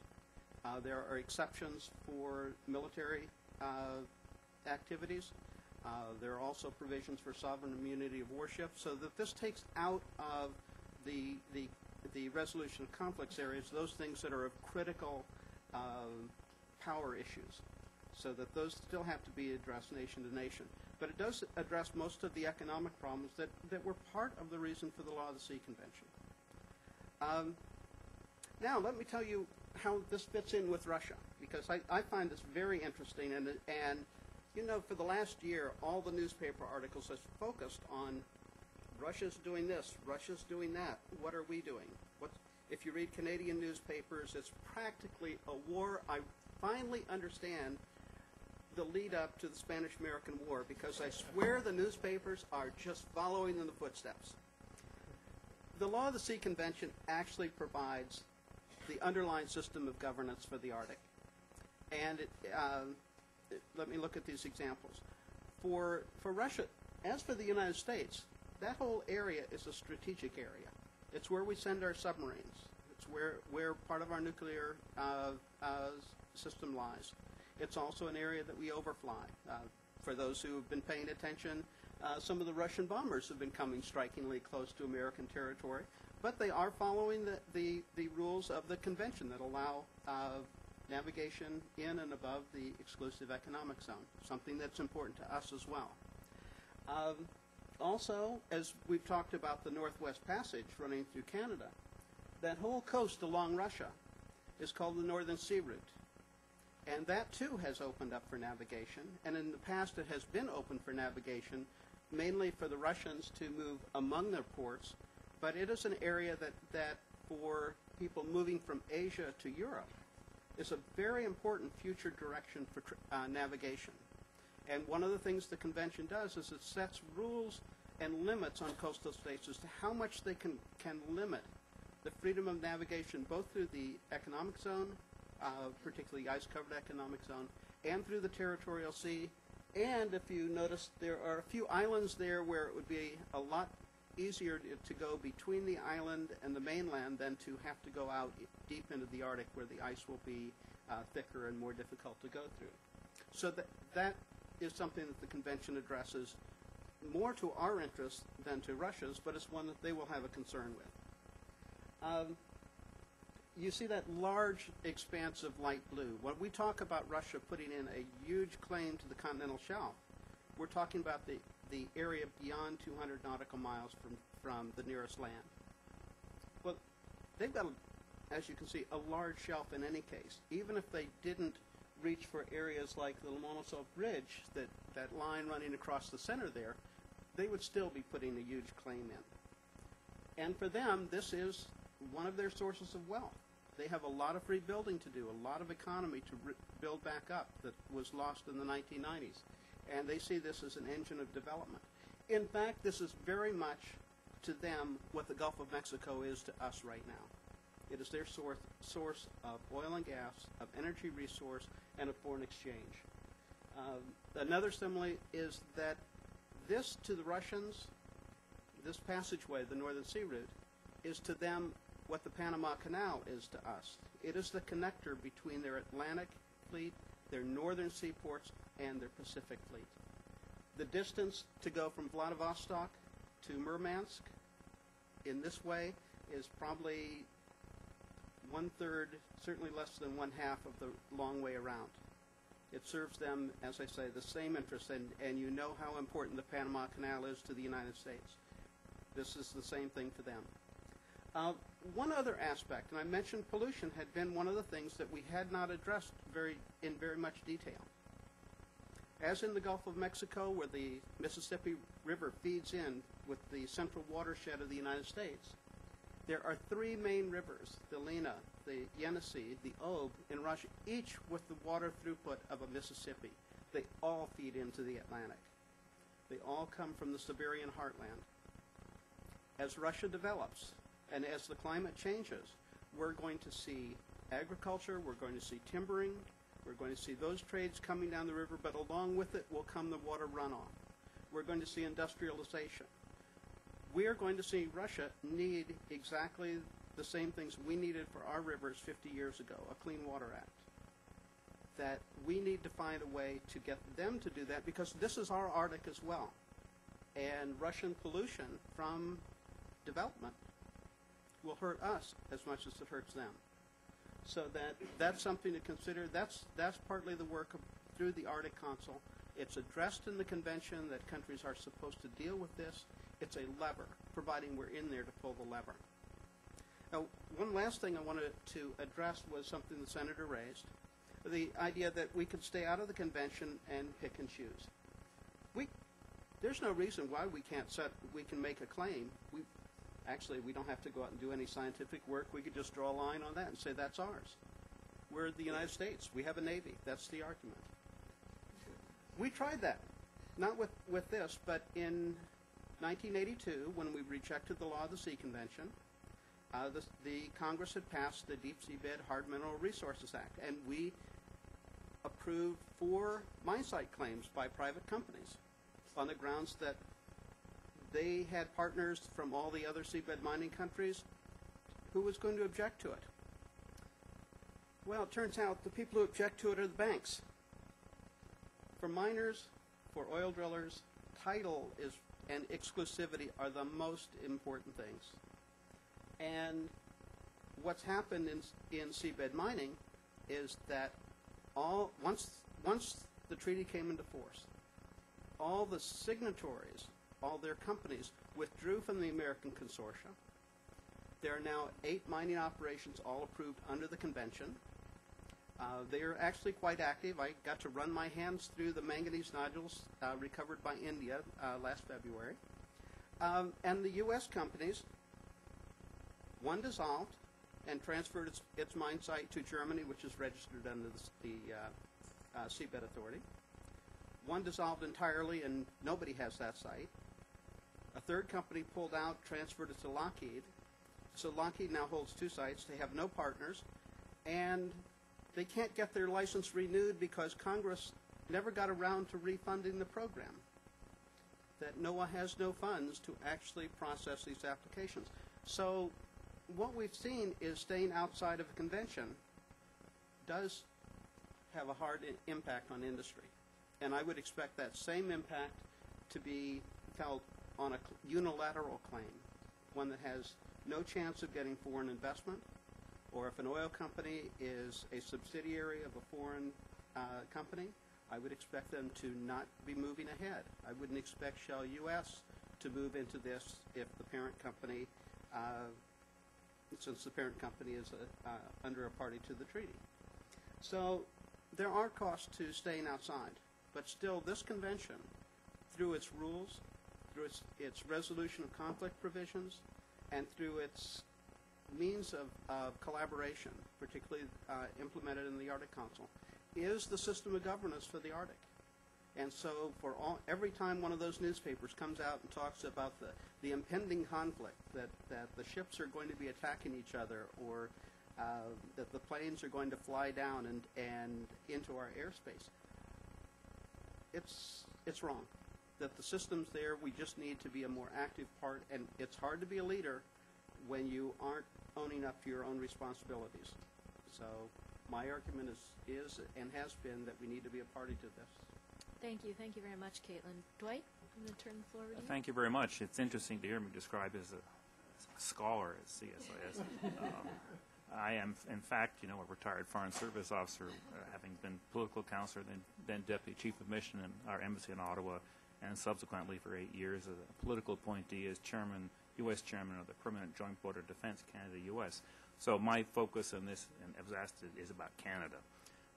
Uh, there are exceptions for military uh, activities. Uh, there are also provisions for sovereign immunity of warship, so that this takes out of the the the resolution of conflicts areas those things that are of critical um, power issues, so that those still have to be addressed nation to nation. But it does address most of the economic problems that, that were part of the reason for the Law of the Sea Convention. Um, now, let me tell you how this fits in with Russia, because I, I find this very interesting. And, and, you know, for the last year, all the newspaper articles have focused on Russia's doing this, Russia's doing that. What are we doing? What, if you read Canadian newspapers, it's practically a war. I finally understand the lead up to the Spanish American War because I swear the newspapers are just following in the footsteps. The Law of the Sea Convention actually provides the underlying system of governance for the Arctic. And it, um, it, let me look at these examples. For, for Russia, as for the United States, that whole area is a strategic area. It's where we send our submarines. It's where, where part of our nuclear uh, uh, system lies. It's also an area that we overfly. Uh, for those who have been paying attention, uh, some of the Russian bombers have been coming strikingly close to American territory, but they are following the, the, the rules of the convention that allow uh, navigation in and above the exclusive economic zone, something that's important to us as well. Um, also, as we've talked about the Northwest Passage running through Canada, that whole coast along Russia is called the Northern Sea Route. And that too has opened up for navigation. And in the past, it has been open for navigation, mainly for the Russians to move among their ports. But it is an area that, that for people moving from Asia to Europe is a very important future direction for uh, navigation. And one of the things the convention does is it sets rules and limits on coastal states as to how much they can, can limit the freedom of navigation both through the economic zone, uh, particularly ice-covered economic zone, and through the territorial sea. And if you notice, there are a few islands there where it would be a lot easier to, go between the island and the mainland than to have to go out deep into the Arctic where the ice will be uh, thicker and more difficult to go through. So that, that is something that the convention addresses more to our interest than to Russia's, but it's one that they will have a concern with. Um, you see that large expanse of light blue. When we talk about Russia putting in a huge claim to the continental shelf, we're talking about the, the area beyond 200 nautical miles from, from the nearest land. Well, they've got, as you can see, a large shelf in any case. Even if they didn't reach for areas like the Lomonosov Ridge, that, that line running across the center there, they would still be putting a huge claim in. And for them, this is one of their sources of wealth. They have a lot of rebuilding to do, a lot of economy to re- build back up that was lost in the 1990s. And they see this as an engine of development. In fact, this is very much to them what the Gulf of Mexico is to us right now. It is their source, source of oil and gas, of energy resource, and of foreign exchange. Um, another simile is that this to the Russians, this passageway, the Northern Sea Route, is to them what the Panama Canal is to us. It is the connector between their Atlantic fleet, their northern seaports, and their Pacific fleet. The distance to go from Vladivostok to Murmansk in this way is probably one third, certainly less than one half of the long way around. It serves them, as I say, the same interest, and, and you know how important the Panama Canal is to the United States. This is the same thing to them. Uh, one other aspect, and I mentioned pollution had been one of the things that we had not addressed very in very much detail. As in the Gulf of Mexico, where the Mississippi River feeds in with the central watershed of the United States, there are three main rivers, the Lena, the Yenisei, the Ob in Russia, each with the water throughput of a Mississippi. They all feed into the Atlantic. They all come from the Siberian heartland. As Russia develops, and as the climate changes, we're going to see agriculture, we're going to see timbering, we're going to see those trades coming down the river, but along with it will come the water runoff. We're going to see industrialization. We are going to see Russia need exactly the same things we needed for our rivers 50 years ago, a Clean Water Act. That we need to find a way to get them to do that because this is our Arctic as well. And Russian pollution from development will hurt us as much as it hurts them. So that that's something to consider. That's that's partly the work of, through the Arctic Council. It's addressed in the convention that countries are supposed to deal with this. It's a lever, providing we're in there to pull the lever. Now, one last thing I wanted to address was something the senator raised: the idea that we could stay out of the convention and pick and choose. We there's no reason why we can't set we can make a claim. We Actually, we don't have to go out and do any scientific work. We could just draw a line on that and say that's ours. We're the United States. We have a Navy. That's the argument. We tried that. Not with, with this, but in 1982, when we rejected the Law of the Sea Convention, uh, the, the Congress had passed the Deep Seabed Hard Mineral Resources Act, and we approved four mine site claims by private companies on the grounds that they had partners from all the other seabed mining countries. Who was going to object to it? Well, it turns out the people who object to it are the banks. For miners, for oil drillers, title is and exclusivity are the most important things. And what's happened in in seabed mining is that all once once the treaty came into force, all the signatories, all their companies withdrew from the American consortium. There are now eight mining operations all approved under the convention. Uh, they are actually quite active. I got to run my hands through the manganese nodules uh, recovered by India uh, last February. Um, and the U.S. companies, one dissolved and transferred its, its mine site to Germany, which is registered under the, the uh, uh, Seabed Authority. One dissolved entirely, and nobody has that site. A third company pulled out, transferred it to Lockheed. So Lockheed now holds two sites. They have no partners, and they can't get their license renewed because Congress never got around to refunding the program. That NOAA has no funds to actually process these applications. So what we've seen is staying outside of a convention does have a hard impact on industry. And I would expect that same impact to be felt on a unilateral claim, one that has no chance of getting foreign investment, or if an oil company is a subsidiary of a foreign uh, company, I would expect them to not be moving ahead. I wouldn't expect Shell US to move into this if the parent company, uh, since the parent company is a, uh, under a party to the treaty. So there are costs to staying outside, but still, this convention, through its rules, through its, its resolution of conflict provisions, and through its means of, of collaboration, particularly uh, implemented in the Arctic Council, is the system of governance for the Arctic. And so, for all, every time one of those newspapers comes out and talks about the, the impending conflict, that, that the ships are going to be attacking each other, or uh, that the planes are going to fly down and, and into our airspace, it's, it's wrong. That the system's there, we just need to be a more active part, and it's hard to be a leader when you aren't owning up to your own responsibilities. So my argument is, is and has been that we need to be a party to this. Thank you, thank you very much, Caitlin. Dwight, I'm going to turn the floor over to you. Thank you very much. It's interesting to hear me described as a, as a scholar at CSIS. um, I am, in fact, you know, a retired Foreign Service officer, uh, having been political counselor, then, then deputy chief of mission in our embassy in Ottawa, and subsequently for eight years as a political appointee as chairman, U.S. chairman of the Permanent Joint Board of Defense, Canada-U.S. So my focus on this, and I was asked, is about Canada.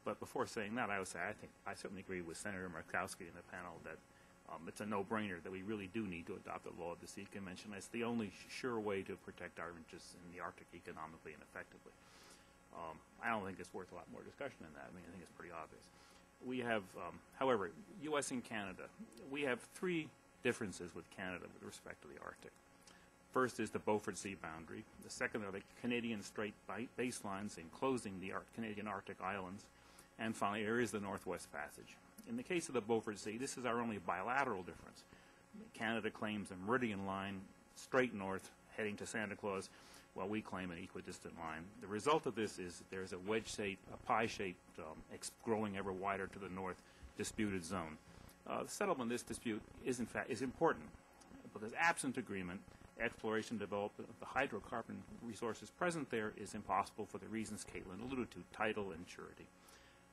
But before saying that, I would say I think I certainly agree with Senator Murkowski in the panel that um, it's a no-brainer that we really do need to adopt the law of the sea convention. It's the only sure way to protect our interests in the Arctic economically and effectively. Um, I don't think it's worth a lot more discussion than that. I mean, I think it's pretty obvious. We have, um, however, U.S. and Canada, we have three differences with Canada with respect to the Arctic. First is the Beaufort Sea boundary. The second are the Canadian Straight baselines enclosing the Canadian Arctic islands. And finally, there is the Northwest Passage. In the case of the Beaufort Sea, this is our only bilateral difference. Canada claims a meridian line straight north heading to Santa Claus, while we claim an equidistant line. The result of this is there's a wedge-shaped, a pie-shaped, um, ex- growing ever wider to the north, disputed zone. Uh, the settlement of this dispute is, in fact, is important because absent agreement, exploration development of the hydrocarbon resources present there is impossible for the reasons Caitlin alluded to, title and surety.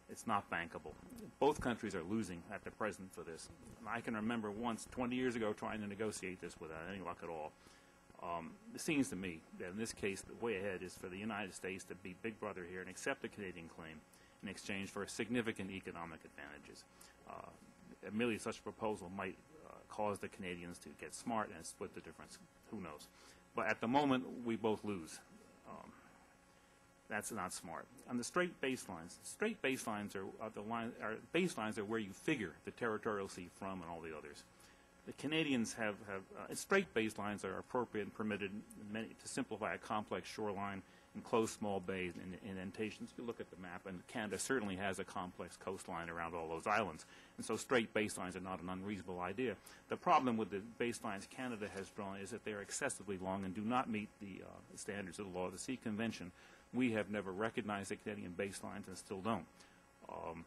It's not bankable. Both countries are losing at the present for this. And I can remember once, 20 years ago, trying to negotiate this without any luck at all. Um, it seems to me that in this case, the way ahead is for the United States to be big brother here and accept the Canadian claim in exchange for significant economic advantages. Uh, merely such a proposal might uh, cause the Canadians to get smart and split the difference. Who knows? But at the moment, we both lose. Um, that's not smart. On the straight baselines, straight baselines are, are the line, are baselines are where you figure the territorial sea from and all the others. The Canadians have, have uh, straight baselines are appropriate and permitted many, to simplify a complex shoreline, and close small bays and indentations. You look at the map, and Canada certainly has a complex coastline around all those islands. And so straight baselines are not an unreasonable idea. The problem with the baselines Canada has drawn is that they are excessively long and do not meet the uh, standards of the Law of the Sea Convention. We have never recognized the Canadian baselines and still don't. Um,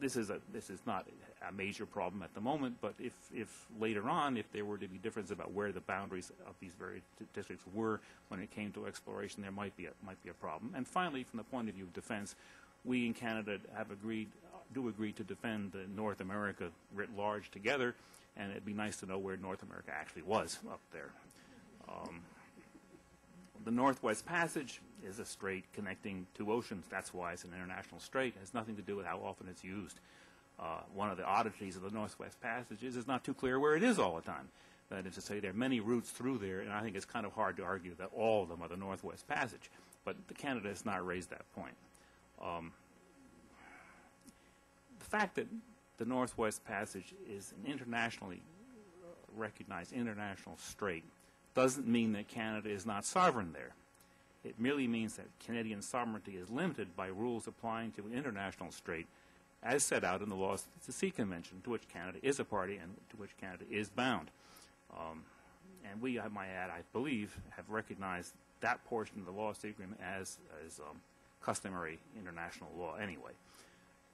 this is a this is not a major problem at the moment, but if if later on, if there were to be difference about where the boundaries of these various districts were when it came to exploration, there might be a might be a problem. And finally, from the point of view of defense, we in Canada have agreed do agree to defend North America writ large together, and it'd be nice to know where North America actually was up there. Um, the Northwest Passage is a strait connecting two oceans. That's why it's an international strait. It has nothing to do with how often it's used. Uh, one of the oddities of the Northwest Passage is it's not too clear where it is all the time. That is to say, there are many routes through there, and I think it's kind of hard to argue that all of them are the Northwest Passage. But Canada has not raised that point. Um, the fact that the Northwest Passage is an internationally recognized international strait doesn't mean that Canada is not sovereign there. It merely means that Canadian sovereignty is limited by rules applying to an international strait as set out in the Laws of the Sea Convention, to which Canada is a party and to which Canada is bound. Um, and we, I might add, I believe, have recognized that portion of the Law of the Sea Agreement as, as um, customary international law anyway.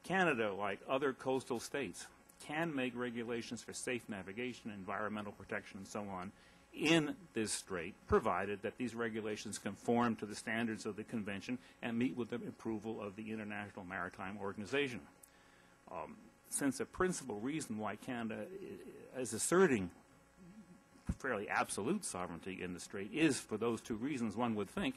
Canada, like other coastal states, can make regulations for safe navigation, environmental protection, and so on in this strait, provided that these regulations conform to the standards of the convention and meet with the approval of the International Maritime Organization. Um, since a principal reason why Canada is asserting fairly absolute sovereignty in the strait is for those two reasons, one would think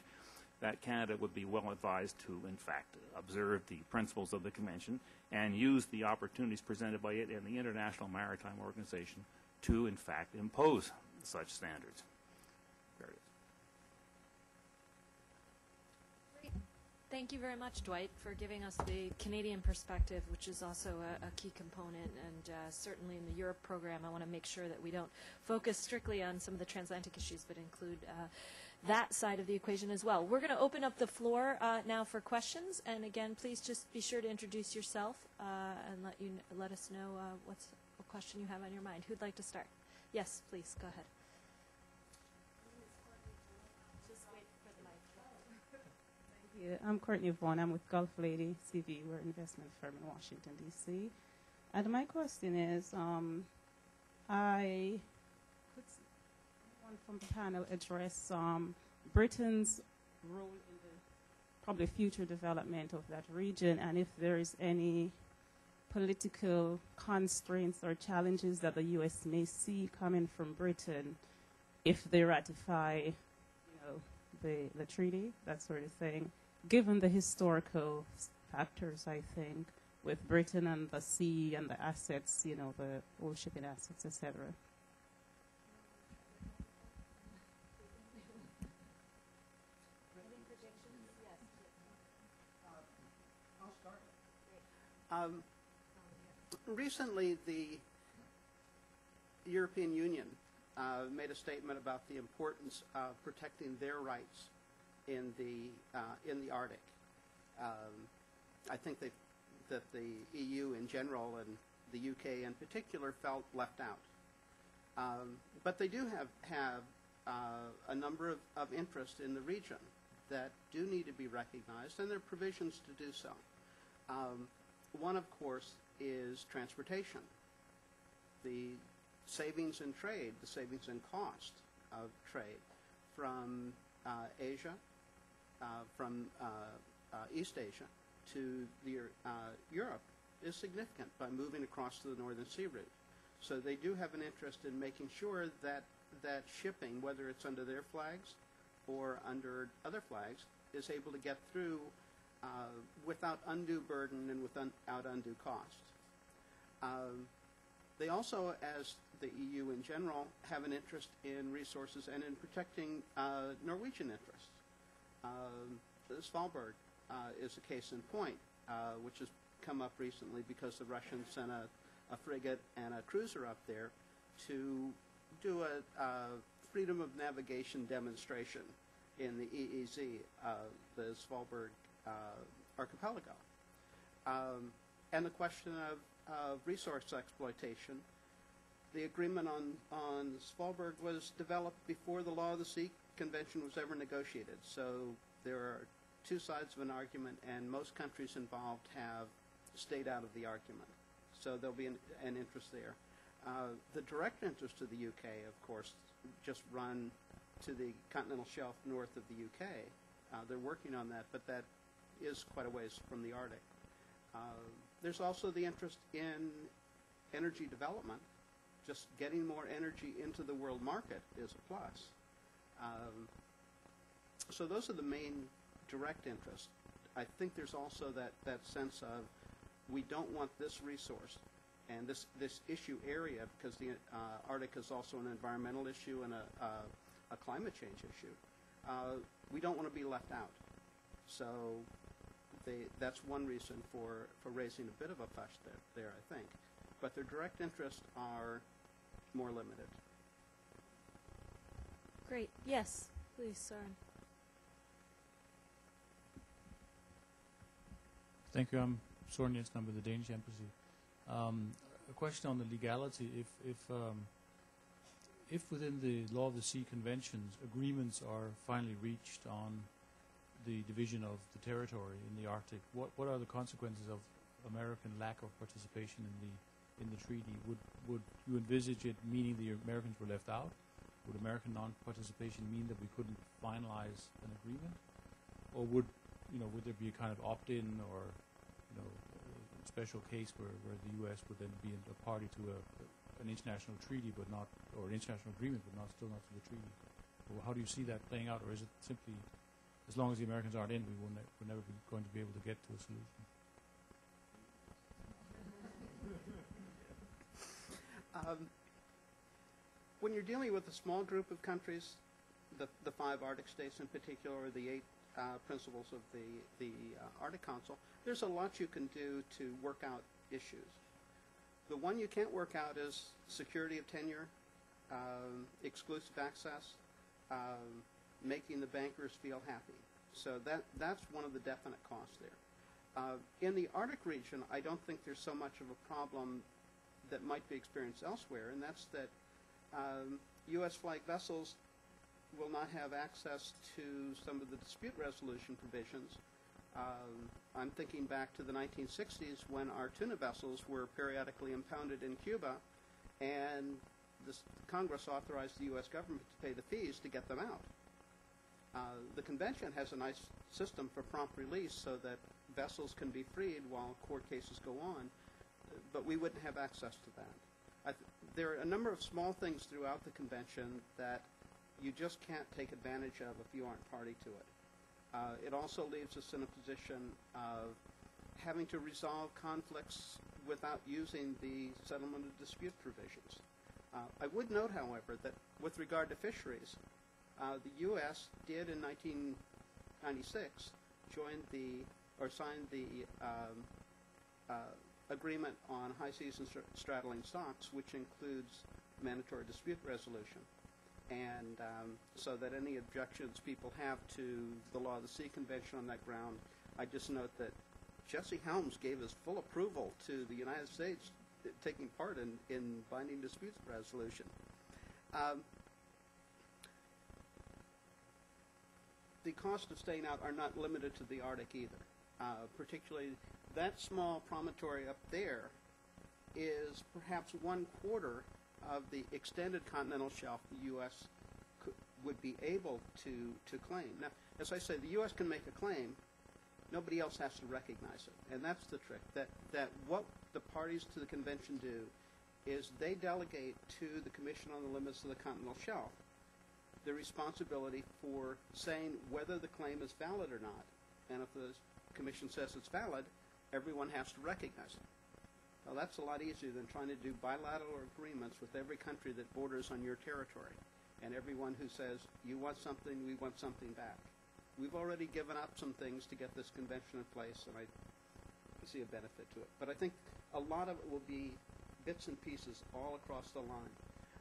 that Canada would be well advised to, in fact, observe the principles of the convention and use the opportunities presented by it and the International Maritime Organization to, in fact, impose such standards. Thank you very much, Dwight, for giving us the Canadian perspective, which is also a, a key component. And uh, certainly in the Europe program, I want to make sure that we don't focus strictly on some of the transatlantic issues, but include uh, that side of the equation as well. We're going to open up the floor uh, now for questions. And again, please just be sure to introduce yourself uh, and let you let us know uh, what's what question you have on your mind. Who'd like to start? Yes, please go ahead. Yeah, I'm Courtney Vaughn. I'm with Gulf Lady CV. We're an investment firm in Washington, D.C. And my question is, um, I could s- one from the panel address um, Britain's role in the probably future development of that region, and if there is any political constraints or challenges that the U.S. may see coming from Britain if they ratify, you know, the the treaty, that sort of thing given the historical factors, I think, with Britain and the sea and the assets, you know, the old shipping assets, etc. Um, recently, the European Union uh, made a statement about the importance of protecting their rights in the uh, in the Arctic. Um, I think they, that the EU in general and the UK in particular felt left out. Um, but they do have have uh, a number of, of interests in the region that do need to be recognized, and there are provisions to do so. Um, one, of course, is transportation. The savings in trade, the savings in cost of trade from uh, Asia, from uh, uh, East Asia to the, uh, Europe is significant by moving across to the Northern Sea route. So they do have an interest in making sure that that shipping, whether it's under their flags or under other flags, is able to get through uh, without undue burden and without undue cost. Um, they also, as the EU in general, have an interest in resources and in protecting uh, Norwegian interests. Um, Svalbard uh, is a case in point, uh, which has come up recently because the Russians sent a, a frigate and a cruiser up there to do a, a freedom of navigation demonstration in the EEZ, uh, the Svalbard archipelago. Um, and the question of, of resource exploitation. The agreement on, on Svalbard was developed before the Law of the Sea Convention was ever negotiated. So there are two sides of an argument, and most countries involved have stayed out of the argument. So there'll be an, an interest there. Uh, the direct interest of the UK, of course, just run to the continental shelf north of the UK. Uh, they're working on that, but that is quite a ways from the Arctic. Uh, there's also the interest in energy development. Just getting more energy into the world market is a plus. Um, so those are the main direct interests. I think there's also that, that sense of we don't want this resource and this, this issue area, because the uh, Arctic is also an environmental issue and a, a, a climate change issue. Uh, we don't want to be left out. So they, that's one reason for, for raising a bit of a fuss there, there, I think. But their direct interests are more limited. Great. Yes, please, Søren. Thank you. I'm Soren Jensen. With the Danish Embassy. Um, a question on the legality. If, if, um, if within the Law of the Sea conventions agreements are finally reached on the division of the territory in the Arctic, what, what are the consequences of American lack of participation in the in the treaty? Would would you envisage it meaning the Americans were left out? Would American non-participation mean that we couldn't finalize an agreement, or would you know would there be a kind of opt-in or you know a special case where, where the U.S. would then be a party to a, an international treaty but not or an international agreement but not still not to the treaty? How do you see that playing out, or is it simply as long as the Americans aren't in, we will ne- we're never be going to be able to get to a solution? Um, when you're dealing with a small group of countries, the, the five Arctic states in particular, or the eight uh, principals of the, the uh, Arctic Council, there's a lot you can do to work out issues. The one you can't work out is security of tenure, um, exclusive access, um, making the bankers feel happy. So that, that's one of the definite costs there. Uh, in the Arctic region, I don't think there's so much of a problem that might be experienced elsewhere, and that's that um, U.S. flag vessels will not have access to some of the dispute resolution provisions. Um, I'm thinking back to the 1960s when our tuna vessels were periodically impounded in Cuba, and this, Congress authorized the U.S. government to pay the fees to get them out. Uh, the convention has a nice system for prompt release so that vessels can be freed while court cases go on, but we wouldn't have access to that. I th- there are a number of small things throughout the convention that you just can't take advantage of if you aren't party to it. Uh, it also leaves us in a position of having to resolve conflicts without using the settlement of dispute provisions. Uh, I would note, however, that with regard to fisheries, uh, the U.S. did in 1996 join the or signed the um, uh, agreement on high seas and str- straddling stocks, which includes mandatory dispute resolution. And um, so that any objections people have to the Law of the Sea Convention on that ground, I just note that Jesse Helms gave his full approval to the United States uh, taking part in, in binding dispute resolution. Um, the costs of staying out are not limited to the Arctic either. Uh, particularly, that small promontory up there is perhaps one quarter of the extended continental shelf the U.S. Could, would be able to, to claim. Now, as I say, the U.S. can make a claim. Nobody else has to recognize it. And that's the trick, that, that what the parties to the convention do is they delegate to the Commission on the Limits of the Continental Shelf the responsibility for saying whether the claim is valid or not. And if the commission says it's valid, everyone has to recognize it. Well, that's a lot easier than trying to do bilateral agreements with every country that borders on your territory and everyone who says, you want something, we want something back. We've already given up some things to get this convention in place, and I see a benefit to it. But I think a lot of it will be bits and pieces all across the line.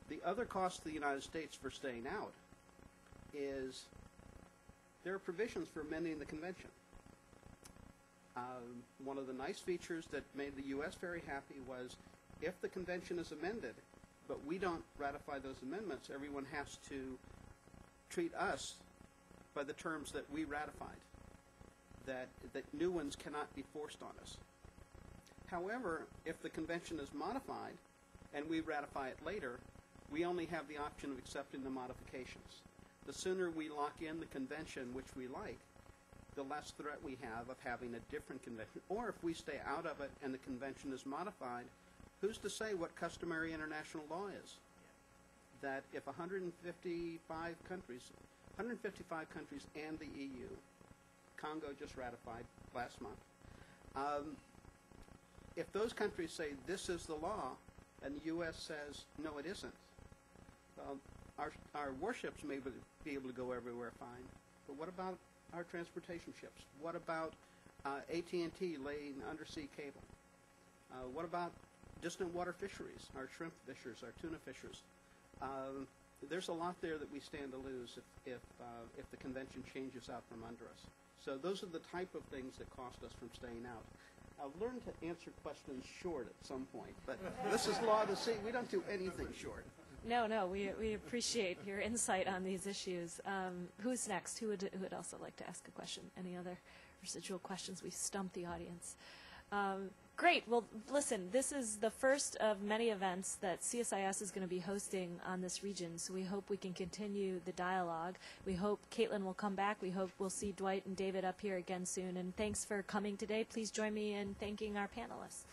The other cost to the United States for staying out is there are provisions for amending the convention. Um, one of the nice features that made the U.S. very happy was if the convention is amended, but we don't ratify those amendments, everyone has to treat us by the terms that we ratified. that, that new ones cannot be forced on us. However, if the convention is modified and we ratify it later, we only have the option of accepting the modifications. The sooner we lock in the convention, which we like, the less threat we have of having a different convention. Or if we stay out of it and the convention is modified, who's to say what customary international law is? That if 155 countries, 155 countries and the EU, Congo just ratified last month, um, if those countries say this is the law and the U.S. says no, it isn't, well, our, our warships may be be able to go everywhere fine, but what about our transportation ships? What about uh, AT&T laying undersea cable? Uh, what about distant water fisheries, our shrimp fishers, our tuna fishers? Um, there's a lot there that we stand to lose if, if, uh, if the convention changes out from under us. So those are the type of things that cost us from staying out. I've learned to answer questions short at some point, but this is law the sea. We don't do anything short. No, no, we, we appreciate your insight on these issues. Um, who's next? Who would, who would also like to ask a question? Any other residual questions? We stumped the audience. Um, great. Well, listen, this is the first of many events that CSIS is going to be hosting on this region, so we hope we can continue the dialogue. We hope Caitlin will come back. We hope we'll see Dwight and David up here again soon. And thanks for coming today. Please join me in thanking our panelists.